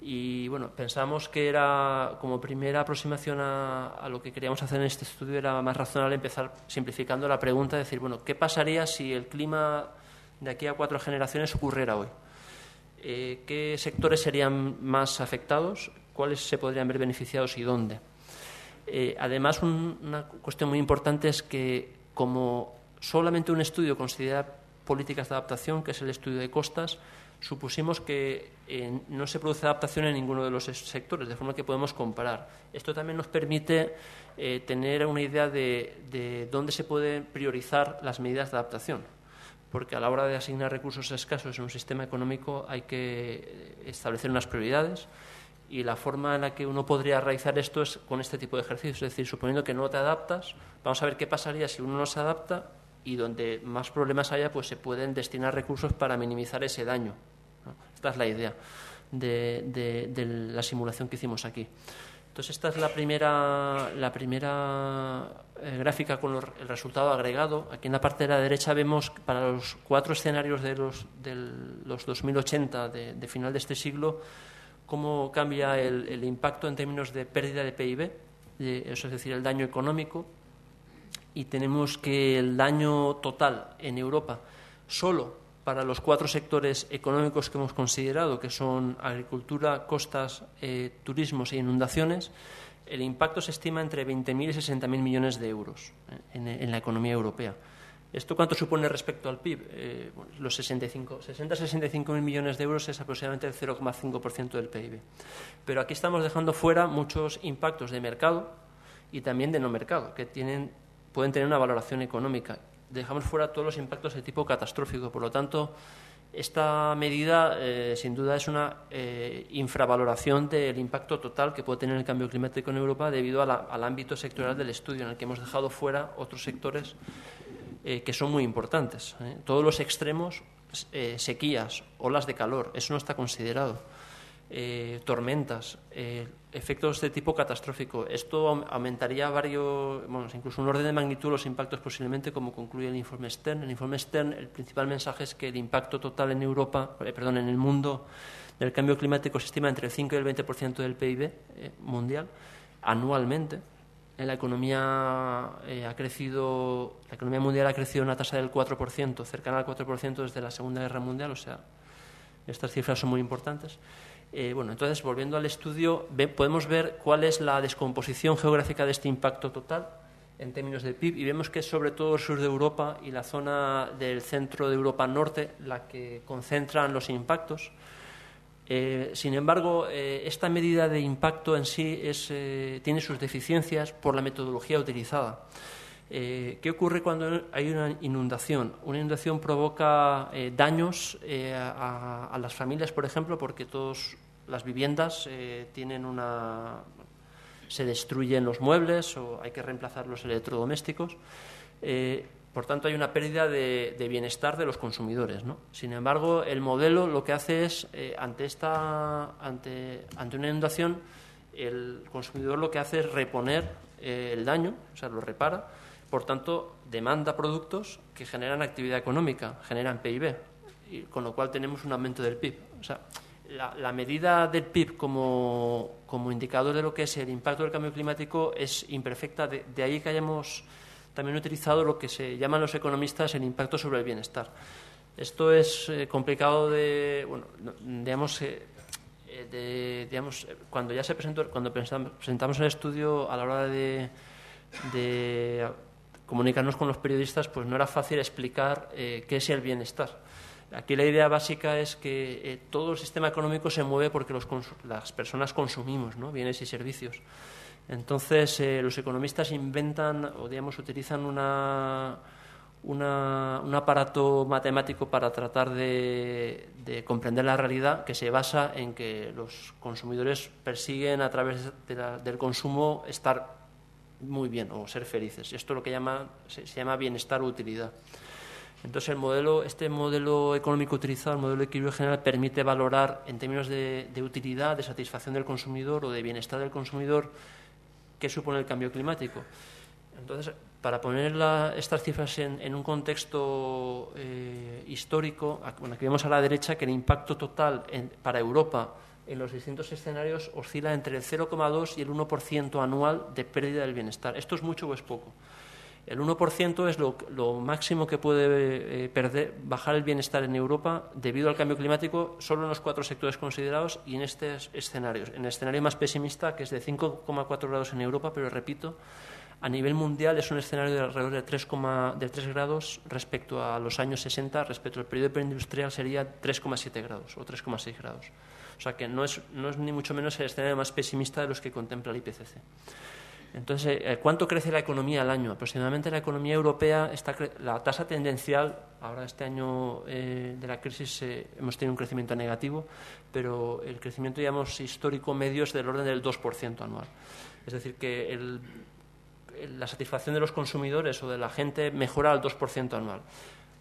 Y bueno, pensamos que era como primera aproximación a, lo que queríamos hacer en este estudio era más razonable empezar simplificando la pregunta, de decir, bueno, ¿qué pasaría si el clima de aquí a cuatro generaciones ocurriera hoy? Eh, ¿Qué sectores serían más afectados? ¿Cuáles se podrían ver beneficiados y dónde? Eh, además, una cuestión muy importante es que como solamente un estudio considera políticas de adaptación, que es el estudio de costas, supusimos que eh, no se produce adaptación en ninguno de los sectores, de forma que podemos comparar. Esto también nos permite tener una idea de, dónde se pueden priorizar las medidas de adaptación, porque a la hora de asignar recursos escasos en un sistema económico hay que establecer unas prioridades y la forma en la que uno podría realizar esto es con este tipo de ejercicios, es decir, suponiendo que no te adaptas, vamos a ver qué pasaría si uno no se adapta y donde más problemas haya, pues se pueden destinar recursos para minimizar ese daño. Esta es la idea de, la simulación que hicimos aquí. Entonces, esta es la primera, la primera eh, gráfica con el resultado agregado. Aquí en la parte de la derecha vemos para los cuatro escenarios de los, los 2080 de, final de este siglo cómo cambia el, impacto en términos de pérdida de PIB, eso es decir, el daño económico, y tenemos que el daño total en Europa solo para los cuatro sectores económicos que hemos considerado, que son agricultura, costas, eh, turismos e inundaciones, el impacto se estima entre 20.000 y 60.000 millones de euros eh, en, la economía europea. ¿Esto cuánto supone respecto al PIB? Eh, los 65, 60-65.000 millones de euros es aproximadamente el 0,5% del PIB. Pero aquí estamos dejando fuera muchos impactos de mercado y también de no mercado, que tienen pueden tener una valoración económica. Dejamos fuera todos los impactos de tipo catastrófico. Por lo tanto, esta medida, eh, sin duda, es una eh, infravaloración del impacto total que puede tener el cambio climático en Europa debido al ámbito sectorial del estudio, en el que hemos dejado fuera otros sectores eh, que son muy importantes. Todos los extremos, sequías, olas de calor, eso no está considerado. Tormentas, efectos de tipo catastrófico. Esto aumentaría varios, bueno, incluso un orden de magnitud los impactos posiblemente, como concluye el informe Stern. El informe Stern, el principal mensaje es que el impacto total en Europa, eh, perdón, en el mundo del cambio climático se estima entre el 5 y el 20% del PIB eh, mundial anualmente. En la economía eh, ha crecido, la economía mundial ha crecido a una tasa del 4%, cercana al 4% desde la Segunda Guerra Mundial, o sea, estas cifras son muy importantes. Eh, bueno, entonces, volviendo al estudio, podemos ver cuál es la descomposición geográfica de este impacto total en términos de PIB y vemos que es sobre todo el sur de Europa y la zona del centro de Europa norte la que concentran los impactos. Eh, sin embargo, eh, esta medida de impacto en sí tiene sus deficiencias por la metodología utilizada. ¿Qué ocurre cuando hay una inundación? Una inundación provoca daños a, a, las familias, por ejemplo, porque todas las viviendas eh, tienen una se destruyen los muebles o hay que reemplazar los electrodomésticos. Eh, por tanto, hay una pérdida de, bienestar de los consumidores. ¿no? Sin embargo, el modelo lo que hace es, eh, ante, esta, ante, ante una inundación, el consumidor lo que hace es reponer el daño, o sea, lo repara. Por tanto, demanda productos que generan actividad económica, generan PIB, y con lo cual tenemos un aumento del PIB. O sea, la, medida del PIB como, indicador de lo que es el impacto del cambio climático es imperfecta. De, ahí que hayamos también utilizado lo que se llaman los economistas el impacto sobre el bienestar. Esto es eh, complicado de, bueno, digamos, eh, eh, digamos, cuando ya se presentó, cuando presentamos el estudio a la hora de, comunicarnos con los periodistas, pues no era fácil explicar qué es el bienestar Aquí la idea básica es que eh, todo el sistema económico se mueve porque las personas consumimos bienes y servicios. Entonces, eh, los economistas inventan o, digamos, utilizan una, un aparato matemático para tratar de, comprender la realidad que se basa en que los consumidores persiguen a través del consumo estar muy bien o ser felices. Esto es lo que llama, se, llama bienestar o utilidad. Entonces, el modelo, este modelo económico utilizado, el modelo de equilibrio general, permite valorar en términos de, utilidad, de satisfacción del consumidor o de bienestar del consumidor qué supone el cambio climático. Entonces, para poner estas cifras en, un contexto eh, histórico, aquí vemos a la derecha que el impacto total para Europa en los distintos escenarios oscila entre el 0,2 y el 1% anual de pérdida del bienestar. ¿Esto es mucho o es poco? El 1% es lo, máximo que puede eh, perder, bajar el bienestar en Europa debido al cambio climático solo en los cuatro sectores considerados y en estos escenarios. En el escenario más pesimista, que es de 5,4 grados en Europa, pero repito, a nivel mundial es un escenario de alrededor de 3, de 3 grados respecto a los años 60, respecto al periodo preindustrial sería 3,7 grados o 3,6 grados. O sea que no es, no es ni mucho menos el escenario más pesimista de los que contempla el IPCC. Entonces, eh, ¿cuánto crece la economía al año? Aproximadamente la economía europea, está la tasa tendencial, ahora este año eh, de la crisis eh, hemos tenido un crecimiento negativo, pero el crecimiento, digamos, histórico medio es del orden del 2% anual. Es decir, que el, la satisfacción de los consumidores o de la gente mejora al 2% anual.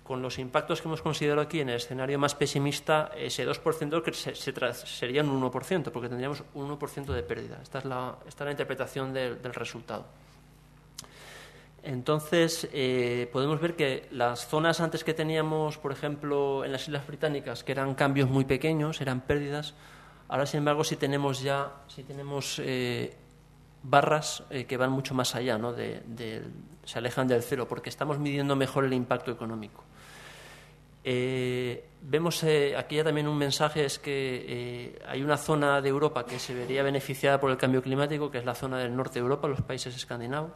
Con los impactos que hemos considerado aquí en el escenario más pesimista, ese 2% que se, sería un 1%, porque tendríamos un 1% de pérdida. Esta es la, esta la interpretación del resultado. Entonces, eh, podemos ver que las zonas antes que teníamos, por ejemplo, en las Islas Británicas, que eran cambios muy pequeños, eran pérdidas, ahora, sin embargo, si tenemos ya, si tenemos eh, barras eh, que van mucho más allá, ¿no? se alejan del cero, porque estamos midiendo mejor el impacto económico. Eh, vemos eh, aquí ya también un mensaje, es que hay una zona de Europa que se vería beneficiada por el cambio climático, que es la zona del norte de Europa, los países escandinavos.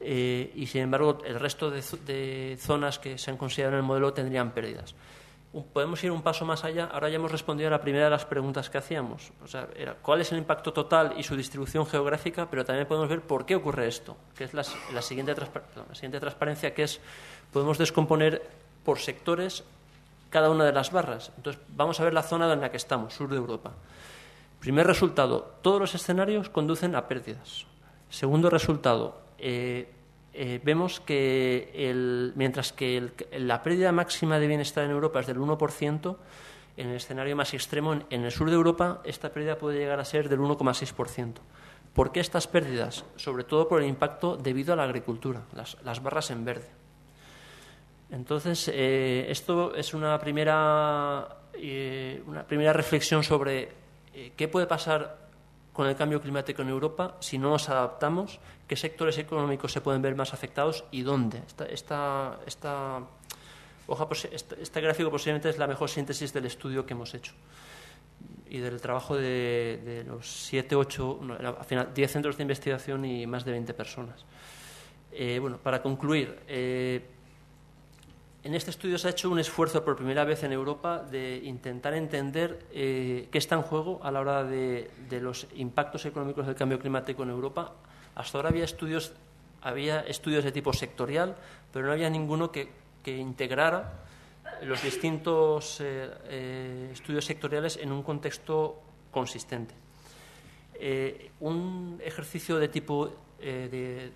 y sin embargo, el resto de zonas que se han considerado en el modelo tendrían pérdidas podemos ir un paso más allá. Ahora ya hemos respondido a la primera de las preguntas que hacíamos. O sea, cuál es el impacto total y su distribución geográfica, pero también podemos ver por qué ocurre esto, que es la, siguiente, la siguiente transparencia, que es podemos descomponer por sectores cada una de las barras. Entonces, vamos a ver la zona en la que estamos, sur de Europa. Primer resultado, todos los escenarios conducen a pérdidas. Segundo resultado, eh, eh, vemos que mientras que la pérdida máxima de bienestar en Europa es del 1%, en el escenario más extremo, en, el sur de Europa, esta pérdida puede llegar a ser del 1,6%. ¿Por qué estas pérdidas? Sobre todo por el impacto debido a la agricultura, las, barras en verde. Entonces, eh, esto es una primera, eh, una primera reflexión sobre qué puede pasar con el cambio climático en Europa si no nos adaptamos, qué sectores económicos se pueden ver más afectados y dónde. Esta, esta, hoja, este gráfico posiblemente es la mejor síntesis del estudio que hemos hecho y del trabajo de, los siete, ocho, al final, diez centros de investigación y más de 20 personas. Eh, bueno, para concluir, eh, en este estudio se ha hecho un esfuerzo por primera vez en Europa de intentar entender eh, qué está en juego a la hora de, los impactos económicos del cambio climático en Europa. Hasta ahora había estudios, había estudios de tipo sectorial, pero no había ninguno que, integrara los distintos eh, eh, estudios sectoriales en un contexto consistente. un ejercicio de tipo de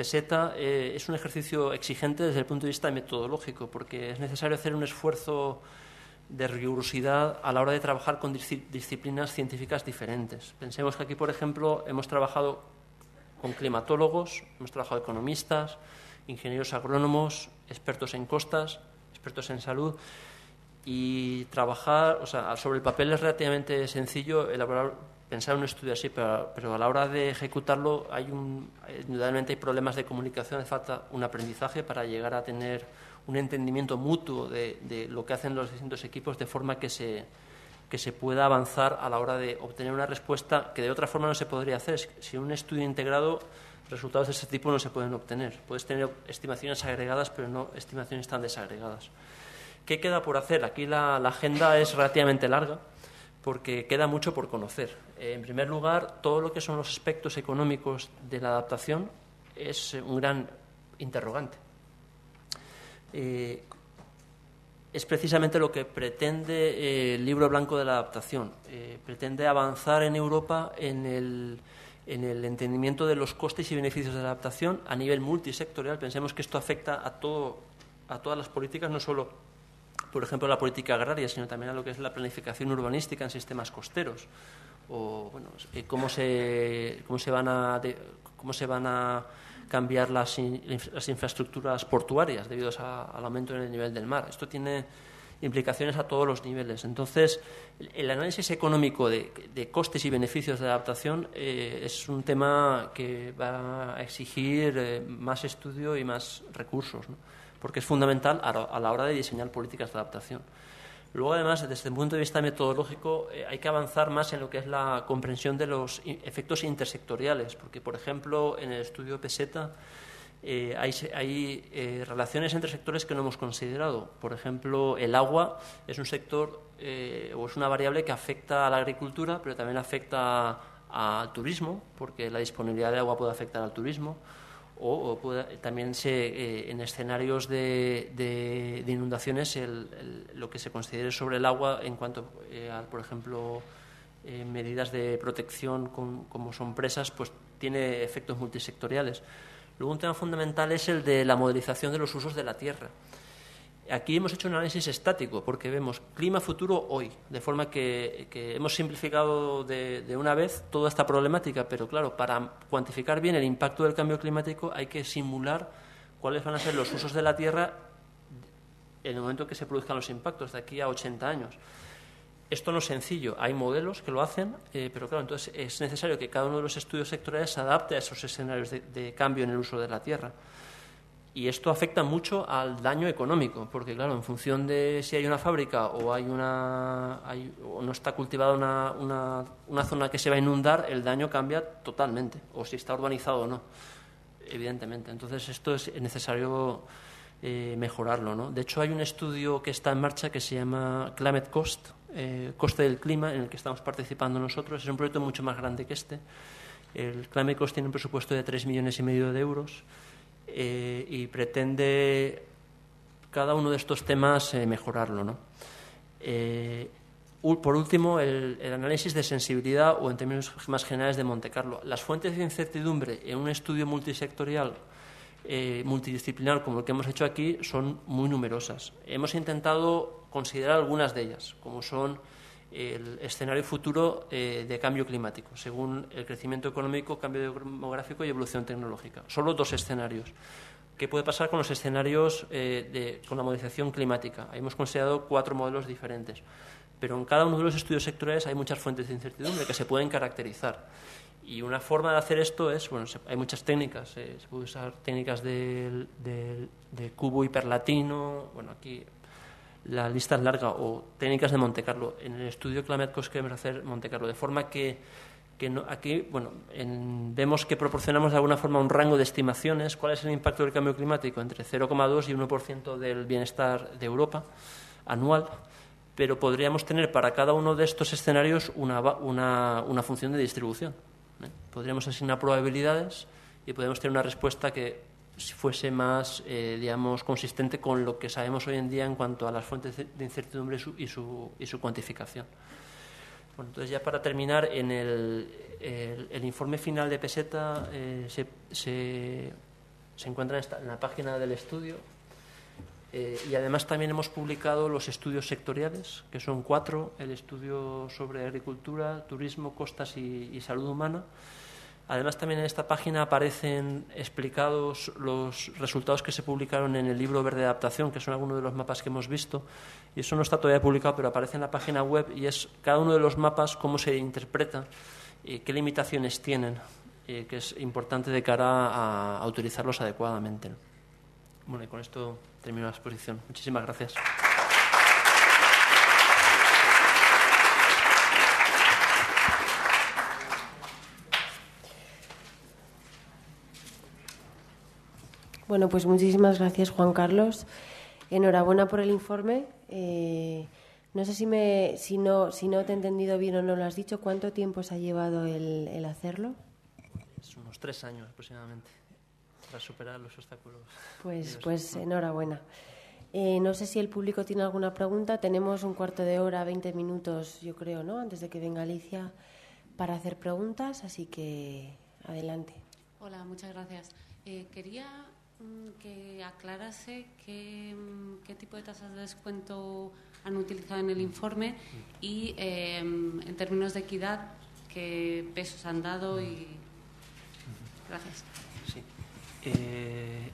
peseta eh, es un ejercicio exigente desde el punto de vista metodológico, porque es necesario hacer un esfuerzo de rigurosidad a la hora de trabajar con disciplinas científicas diferentes. Pensemos que aquí, por ejemplo, hemos trabajado con climatólogos, hemos trabajado economistas, ingenieros agrónomos, expertos en costas, expertos en salud, y trabajar, o sea, sobre el papel es relativamente sencillo elaborar pensar un estudio así, pero, pero, a la hora de ejecutarlo hay un, indudablemente hay problemas de comunicación, hace falta un aprendizaje para llegar a tener un entendimiento mutuo de, lo que hacen los distintos equipos de forma que se, que se pueda avanzar a la hora de obtener una respuesta que de otra forma no se podría hacer. Si un estudio integrado, resultados de ese tipo no se pueden obtener. Puedes tener estimaciones agregadas, pero no estimaciones tan desagregadas. ¿Qué queda por hacer? Aquí la agenda es relativamente larga porque queda mucho por conocer. En primer lugar, todo lo que son los aspectos económicos de la adaptación es eh, un gran interrogante. eh, es precisamente lo que pretende eh, el libro blanco de la adaptación. Pretende avanzar en Europa en el, en el, entendimiento de los costes y beneficios de la adaptación a nivel multisectorial. Pensemos que esto afecta a, todo, a todas las políticas, no solo, por ejemplo, la política agraria, sino también a lo que es la planificación urbanística en sistemas costeros. O bueno, eh, cómo, se, cómo, se van a, cómo se van a cambiar las, las infraestructuras portuarias debido al aumento en el nivel del mar. Esto tiene implicaciones a todos los niveles. Entonces, el análisis económico de, costes y beneficios de adaptación eh, es un tema que va a exigir eh, más estudio y más recursos, porque es fundamental a la hora de diseñar políticas de adaptación. Luego, además, desde el punto de vista metodológico, eh, hay que avanzar más en lo que es la comprensión de los efectos intersectoriales, porque, por ejemplo, en el estudio PESETA eh, hay, eh, relaciones entre sectores que no hemos considerado. Por ejemplo, el agua es un sector o es una variable que afecta a la agricultura, pero también afecta al turismo, porque la disponibilidad de agua puede afectar al turismo o, también se, eh, en escenarios de, inundaciones lo que se considere sobre el agua en cuanto eh, a, por ejemplo, eh, medidas de protección como son presas, pues tiene efectos multisectoriales. Luego un tema fundamental es el de la modelización de los usos de la tierra. Aquí hemos hecho un análisis estático porque vemos clima futuro hoy, de forma que, hemos simplificado de, una vez toda esta problemática, pero claro, para cuantificar bien el impacto del cambio climático hay que simular cuáles van a ser los usos de la Tierra en el momento que se produzcan los impactos, de aquí a 80 años. Esto no es sencillo, hay modelos que lo hacen, eh, pero claro, entonces es necesario que cada uno de los estudios sectoriales se adapte a esos escenarios de cambio en el uso de la Tierra. Y esto afecta mucho al daño económico, porque claro, en función de si hay una fábrica o hay una o no está cultivada una, una, una, zona que se va a inundar, el daño cambia totalmente, o si está urbanizado o no, evidentemente. Entonces esto es necesario eh, mejorarlo. ¿no? De hecho, hay un estudio que está en marcha que se llama Climate Cost, eh, coste del clima, en el que estamos participando nosotros. Es un proyecto mucho más grande que este. El Climate Cost tiene un presupuesto de tres millones y medio de euros eh, y pretende cada uno de estos temas eh, mejorarlo. ¿no? Eh, por último, el, análisis de sensibilidad o en términos más generales de Monte Carlo. Las fuentes de incertidumbre en un estudio multisectorial, multidisciplinar como el que hemos hecho aquí, son muy numerosas. Hemos intentado considerar algunas de ellas, como son el escenario futuro de cambio climático, según el crecimiento económico, cambio demográfico y evolución tecnológica. Solo dos escenarios. ¿Qué puede pasar con los escenarios eh, con la modificación climática? hemos considerado cuatro modelos diferentes, pero en cada uno de los estudios sectoriales hay muchas fuentes de incertidumbre que se pueden caracterizar. Y una forma de hacer esto es, bueno, hay muchas técnicas, eh, se puede usar técnicas de, de cubo hiperlatino, bueno, aquí la lista es larga, o técnicas de Monte Carlo. En el estudio Climate Cost queremos hacer Monte Carlo, de forma que, que aquí bueno, vemos que proporcionamos de alguna forma un rango de estimaciones, cuál es el impacto del cambio climático entre 0,2 y 1% del bienestar de Europa anual, pero podríamos tener para cada uno de estos escenarios una, una, una función de distribución. ¿eh? Podríamos asignar probabilidades y podríamos tener una respuesta que fuese más, eh, digamos, consistente con lo que sabemos hoy en día en cuanto a las fuentes de incertidumbre y su, y su, cuantificación. Bueno, entonces, ya para terminar, en el, el, informe final de Peseta eh, se, se, encuentra en, la página del estudio eh, y además también hemos publicado los estudios sectoriales, que son cuatro, el estudio sobre agricultura, turismo, costas y salud humana, Además, también en esta página aparecen explicados los resultados que se publicaron en el libro verde de adaptación, que son algunos de los mapas que hemos visto. Y eso no está todavía publicado, pero aparece en la página web y es cada uno de los mapas cómo se interpreta y qué limitaciones tienen, y que es importante de cara a, utilizarlos adecuadamente. Bueno, y con esto termino la exposición. Muchísimas gracias. Bueno, pues muchísimas gracias, Juan Carlos. Enhorabuena por el informe. Eh, no sé si, me, si, no, si no te he entendido bien o no lo has dicho. ¿Cuánto tiempo se ha llevado el, hacerlo? Es unos tres años aproximadamente para superar los obstáculos. Pues, pues enhorabuena. Eh, no sé si el público tiene alguna pregunta. Tenemos un cuarto de hora, 20 minutos, yo creo, ¿no? Antes de que venga Alicia para hacer preguntas, así que adelante. Hola, muchas gracias. Eh, quería que aclarase qué, mm, qué, tipo de tasas de descuento han utilizado en el informe y, eh, en términos de equidad, qué pesos han dado y. Gracias. Sí. Eh,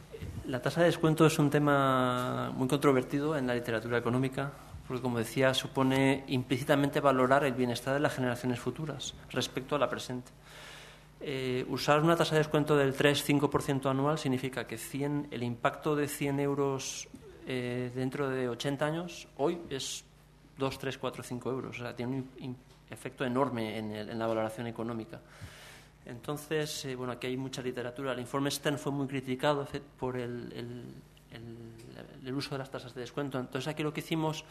la tasa de descuento es un tema muy controvertido en la literatura económica, porque, como decía, supone implícitamente valorar el bienestar de las generaciones futuras respecto a la presente. Eh, usar una tasa de descuento del 3-5% anual significa que 100, el impacto de 100 euros eh, dentro de 80 años hoy es 2, 3, 4, 5 euros. O sea, tiene un efecto enorme en, en la valoración económica. Entonces, eh, bueno, aquí hay mucha literatura. El informe Stern fue muy criticado por el, el, uso de las tasas de descuento. Entonces, aquí lo que hicimos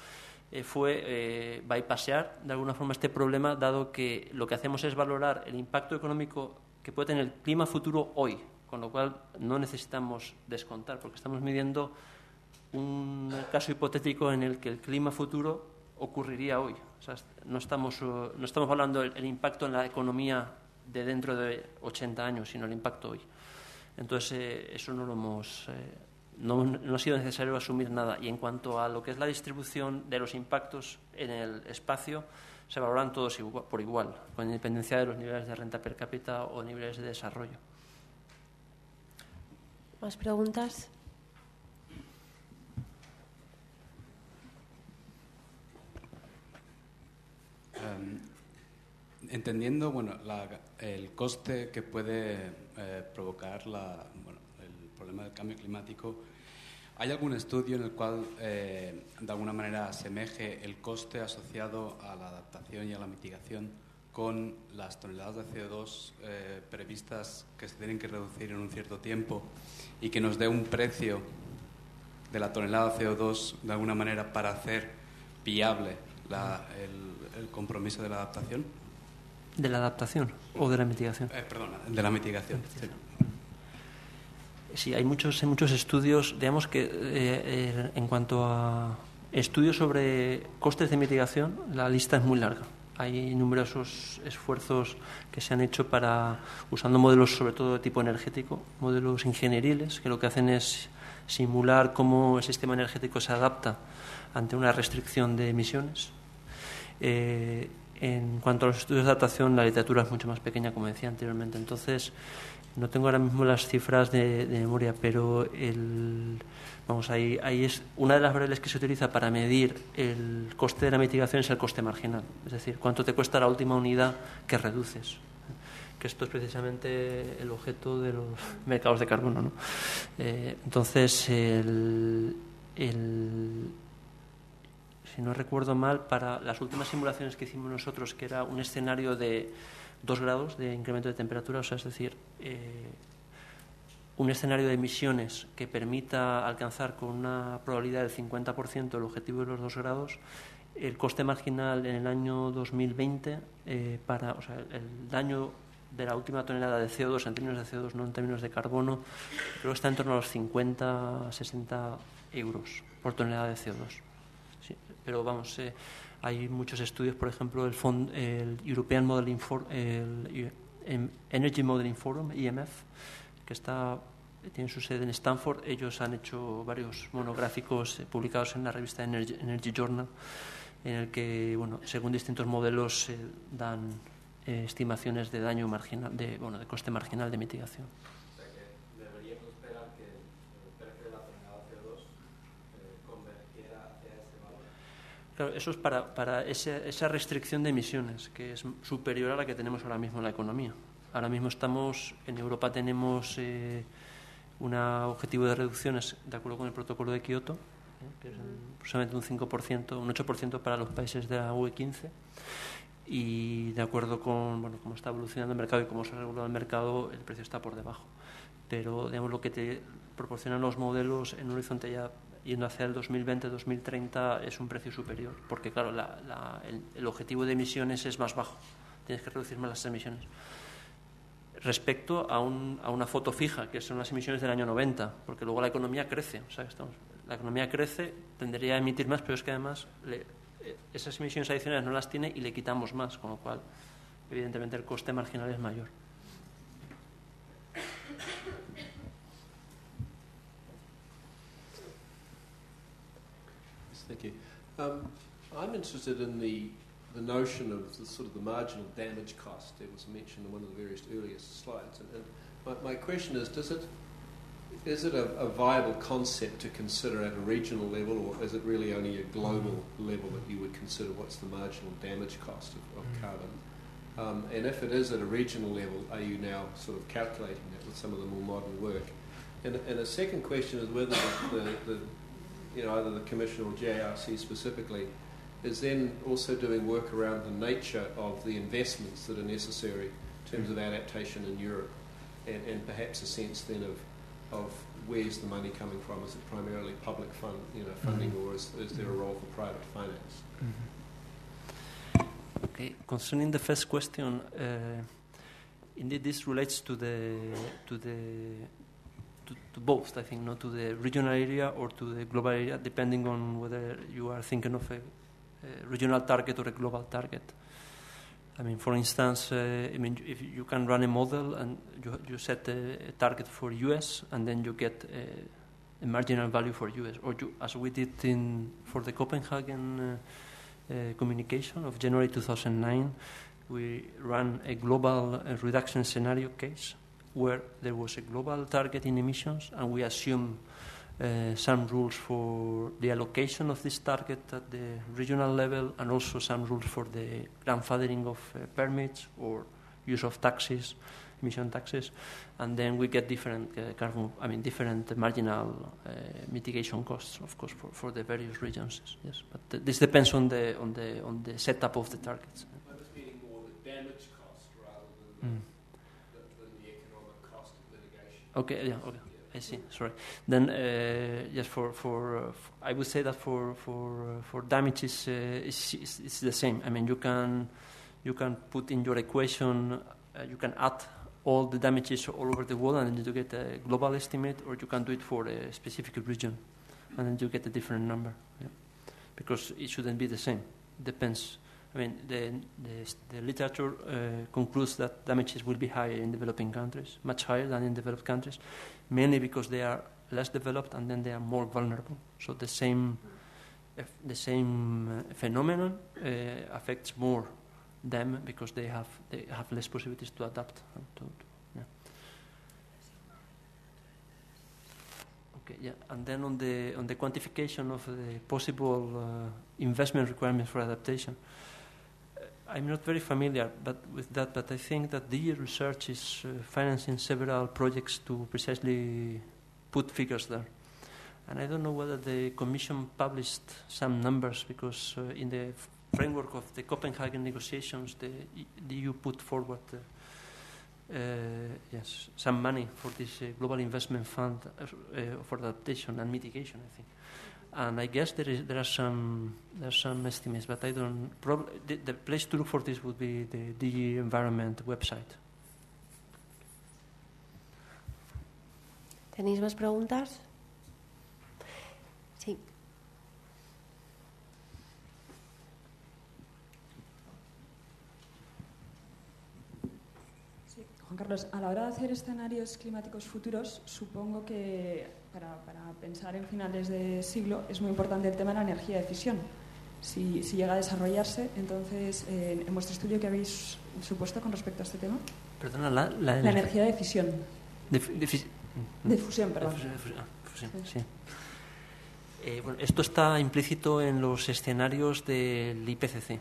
eh, fue eh, bypassear de alguna forma este problema, dado que lo que hacemos es valorar el impacto económico que puede tener el clima futuro hoy, con lo cual no necesitamos descontar, porque estamos midiendo un caso hipotético en el que el clima futuro ocurriría hoy. No estamos, no estamos hablando del impacto en la economía de dentro de 80 años, sino el impacto hoy. Entonces, eh, eso no lo hemos. No, no, ha sido necesario asumir nada. Y en cuanto a lo que es la distribución de los impactos en el espacio, se valoran todos por igual, con independencia de los niveles de renta per cápita o niveles de desarrollo. ¿Más preguntas? Um, entendiendo bueno, el coste que puede eh, provocar el problema del cambio climático, ¿hay algún estudio en el cual eh, de alguna manera asemeje el coste asociado a la adaptación y a la mitigación con las toneladas de CO2 eh, previstas que se tienen que reducir en un cierto tiempo y que nos dé un precio de la tonelada de CO2 de alguna manera para hacer viable el compromiso de la adaptación? ¿De la adaptación o de la mitigación? Eh, perdona, de la mitigación. Sí. Hay muchos, hay muchos estudios, digamos que eh, eh, en cuanto a estudios sobre costes de mitigación, la lista es muy larga. Hay numerosos esfuerzos que se han hecho para, usando modelos sobre todo de tipo energético, modelos ingenieriles, que lo que hacen es simular cómo el sistema energético se adapta ante una restricción de emisiones. Eh, en cuanto a los estudios de adaptación, la literatura es mucho más pequeña, como decía anteriormente. Entonces, no tengo ahora mismo las cifras de, memoria, pero el, vamos, ahí, ahí es una de las variables que se utiliza para medir el coste de la mitigación es el coste marginal, es decir, cuánto te cuesta la última unidad que reduces. Que esto es precisamente el objeto de los mercados de carbono. ¿no? Eh, entonces, el, el si no recuerdo mal, para las últimas simulaciones que hicimos nosotros, que era un escenario de dos grados de incremento de temperatura, o sea, es decir, eh, un escenario de emisiones que permita alcanzar con una probabilidad del 50% el objetivo de los dos grados, el coste marginal en el año 2020 eh, para, o sea, el daño de la última tonelada de CO2 en términos de CO2, no en términos de carbono, creo que está en torno a los 50, 60 euros por tonelada de CO2 pero vamos, eh, hay muchos estudios, por ejemplo, el, Fond, el European Modeling For, el Energy Modeling Forum, IMF, que está tiene su sede en Stanford. Ellos han hecho varios monográficos eh, publicados en la revista Energy, Journal, en el que, bueno, según distintos modelos, se dan eh, estimaciones de daño marginal, de, bueno, de coste marginal de mitigación. Claro, eso es para, para esa restricción de emisiones, que es superior a la que tenemos ahora mismo en la economía. Ahora mismo estamos, en Europa tenemos eh, un objetivo de reducciones de acuerdo con el protocolo de Kioto, eh, que es aproximadamente un 5%, un 8% para los países de la UE 15 y de acuerdo con bueno, cómo está evolucionando el mercado y cómo se ha regulado el mercado, el precio está por debajo. Pero digamos lo que te proporcionan los modelos en un horizonte ya yendo hacia el 2020-2030 es un precio superior, porque claro, el, objetivo de emisiones es más bajo, tienes que reducir más las emisiones. Respecto a, una foto fija, que son las emisiones del año 90, porque luego la economía crece, o sea, estamos, la economía crece, tendría a emitir más, pero es que además le, esas emisiones adicionales no las tiene y le quitamos más, con lo cual, evidentemente, el coste marginal es mayor. Thank you. Um, I'm interested in the, the notion of the sort of the marginal damage cost. It was mentioned in one of the various earliest slides. And, and my, my question is, does it, is it a, a, viable concept to consider at a regional level, or is it really only a global level that you would consider what's the marginal damage cost of, of mm. carbon? Um, and if it is at a regional level, are you now sort of calculating that with some of the more modern work? And, and a second question is whether the, the, the you know, either the Commission or JRC specifically, is then also doing work around the nature of the investments that are necessary in terms of adaptation in Europe, and, and perhaps a sense then of, of where's the money coming from? Is it primarily public fund, you know, funding, mm-hmm. or is, is there a role for private finance? Mm-hmm. Okay, concerning the first question, uh, indeed this relates to the to the to, to, both, I think, not to the regional area or to the global area, depending on whether you are thinking of a, a regional target or a global target. I mean, for instance, uh, I mean, if you can run a model and you, you set a, a target for US and then you get a, a, marginal value for US, or you, as we did in for the Copenhagen uh, uh, communication of January 2009, we ran a global uh, reduction scenario case where there was a global target in emissions, and we assume uh, some rules for the allocation of this target at the regional level, and also some rules for the grandfathering of uh, permits or use of taxes, emission taxes, and then we get different uh, carbon, I mean, different marginal uh, mitigation costs, of course, for, for the various regions. Yes, but th- this depends on the on the on the setup of the targets. I was meaning more the damage cost rather than. Mm. Okay, yeah, okay. I see. Sorry. Then, uh, yes, for for, uh, I would say that for for uh, for damages, uh, it's, it's, it's, the same. I mean, you can you can put in your equation, uh, you can add all the damages all over the world, and then you get a global estimate, or you can do it for a specific region, and then you get a different number. Yeah. Because it shouldn't be the same. It Depends I mean, the, the, the literature uh, concludes that damages will be higher in developing countries, much higher than in developed countries, mainly because they are less developed and then they are more vulnerable. So the same, the same uh, phenomenon uh, affects more them because they have they have less possibilities to adapt. To, to, yeah. Okay, yeah, and then on the on the quantification of the possible uh, investment requirements for adaptation. I'm not very familiar but with that, but I think that the research is uh, financing several projects to precisely put figures there. And I don't know whether the Commission published some numbers because uh, in the framework of the Copenhagen negotiations, the, the EU put forward uh, uh, yes, some money for this uh, global investment fund uh, for adaptation and mitigation, I think and I guess there is there are some there are some estimates, but I don't. Prob- the, the, place to look for this would be the DG Environment website. ¿Tenéis más preguntas? Sí. sí. Juan Carlos, a la hora de hacer escenarios climáticos futuros, supongo que para, para, pensar en finales de siglo, es muy importante el tema de la energía de fisión. Si, si llega a desarrollarse, entonces, eh, en vuestro estudio, ¿qué habéis supuesto con respecto a este tema? Perdona, la, la, la energía de fisión. De, de, fis de fusión, perdón. De fusión, fusión, sí. sí. Eh, bueno, esto está implícito en los escenarios del IPCC.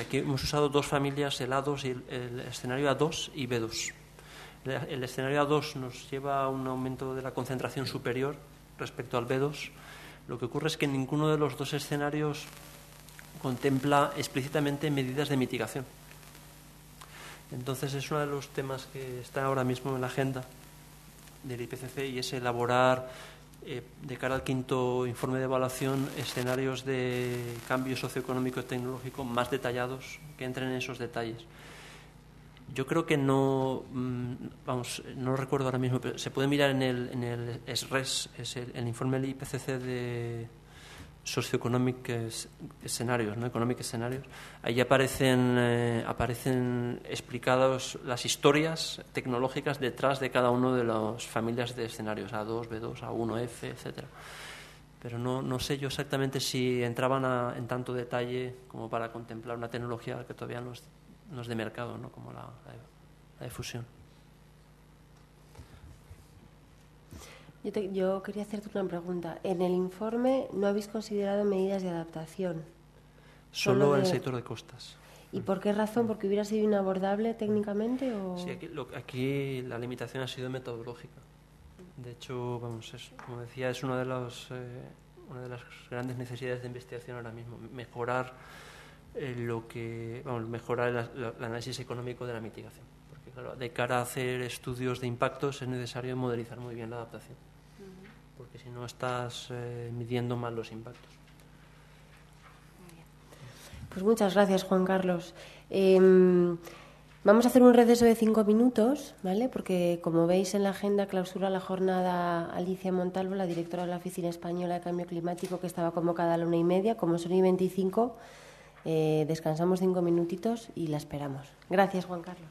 Aquí hemos usado dos familias, el A2 y el, el escenario A2 y B2 el escenario A2 nos lleva a un aumento de la concentración superior respecto al B2. Lo que ocurre es que ninguno de los dos escenarios contempla explícitamente medidas de mitigación. Entonces es uno de los temas que está ahora mismo en la agenda del IPCC y es elaborar eh, de cara al quinto informe de evaluación escenarios de cambio socioeconómico y tecnológico más detallados que entren en esos detalles Yo creo que no, mm, vamos, no recuerdo ahora mismo, pero se puede mirar en el, en el SRES, es el, informe del IPCC de socioeconómicos escenarios, ¿no? económicos escenarios. Ahí aparecen, eh, aparecen explicadas las historias tecnológicas detrás de cada uno de las familias de escenarios, A2, B2, A1, F, etcétera. Pero no, no sé yo exactamente si entraban a- en tanto detalle como para contemplar una tecnología que todavía no es, no es de mercado, ¿no? como la, la de- la de fusión. Yo, te- yo quería hacerte una pregunta. En el informe no habéis considerado medidas de adaptación. Solo Solo el sector de costas. ¿Y por qué razón? ¿Porque hubiera sido inabordable técnicamente o...? Sí, aquí, lo- aquí la limitación ha sido metodológica. De hecho, vamos, es, como decía, es una de, los, eh, una de las grandes necesidades de investigación ahora mismo. Mejorar eh, lo que, vamos, mejorar el, la- el análisis económico de la mitigación. Porque, claro, de cara a hacer estudios de impactos es necesario modelizar muy bien la adaptación. Porque si no estás eh, midiendo mal los impactos. Pues muchas gracias, Juan Carlos. Em, vamos a hacer un receso de cinco minutos, ¿vale? Porque, como veis en la agenda, clausura la jornada Alicia Montalvo, la directora de la Oficina Española de Cambio Climático, que estaba convocada a la una y media. Como son y 25, eh, descansamos cinco minutitos y la esperamos. Gracias, Juan Carlos.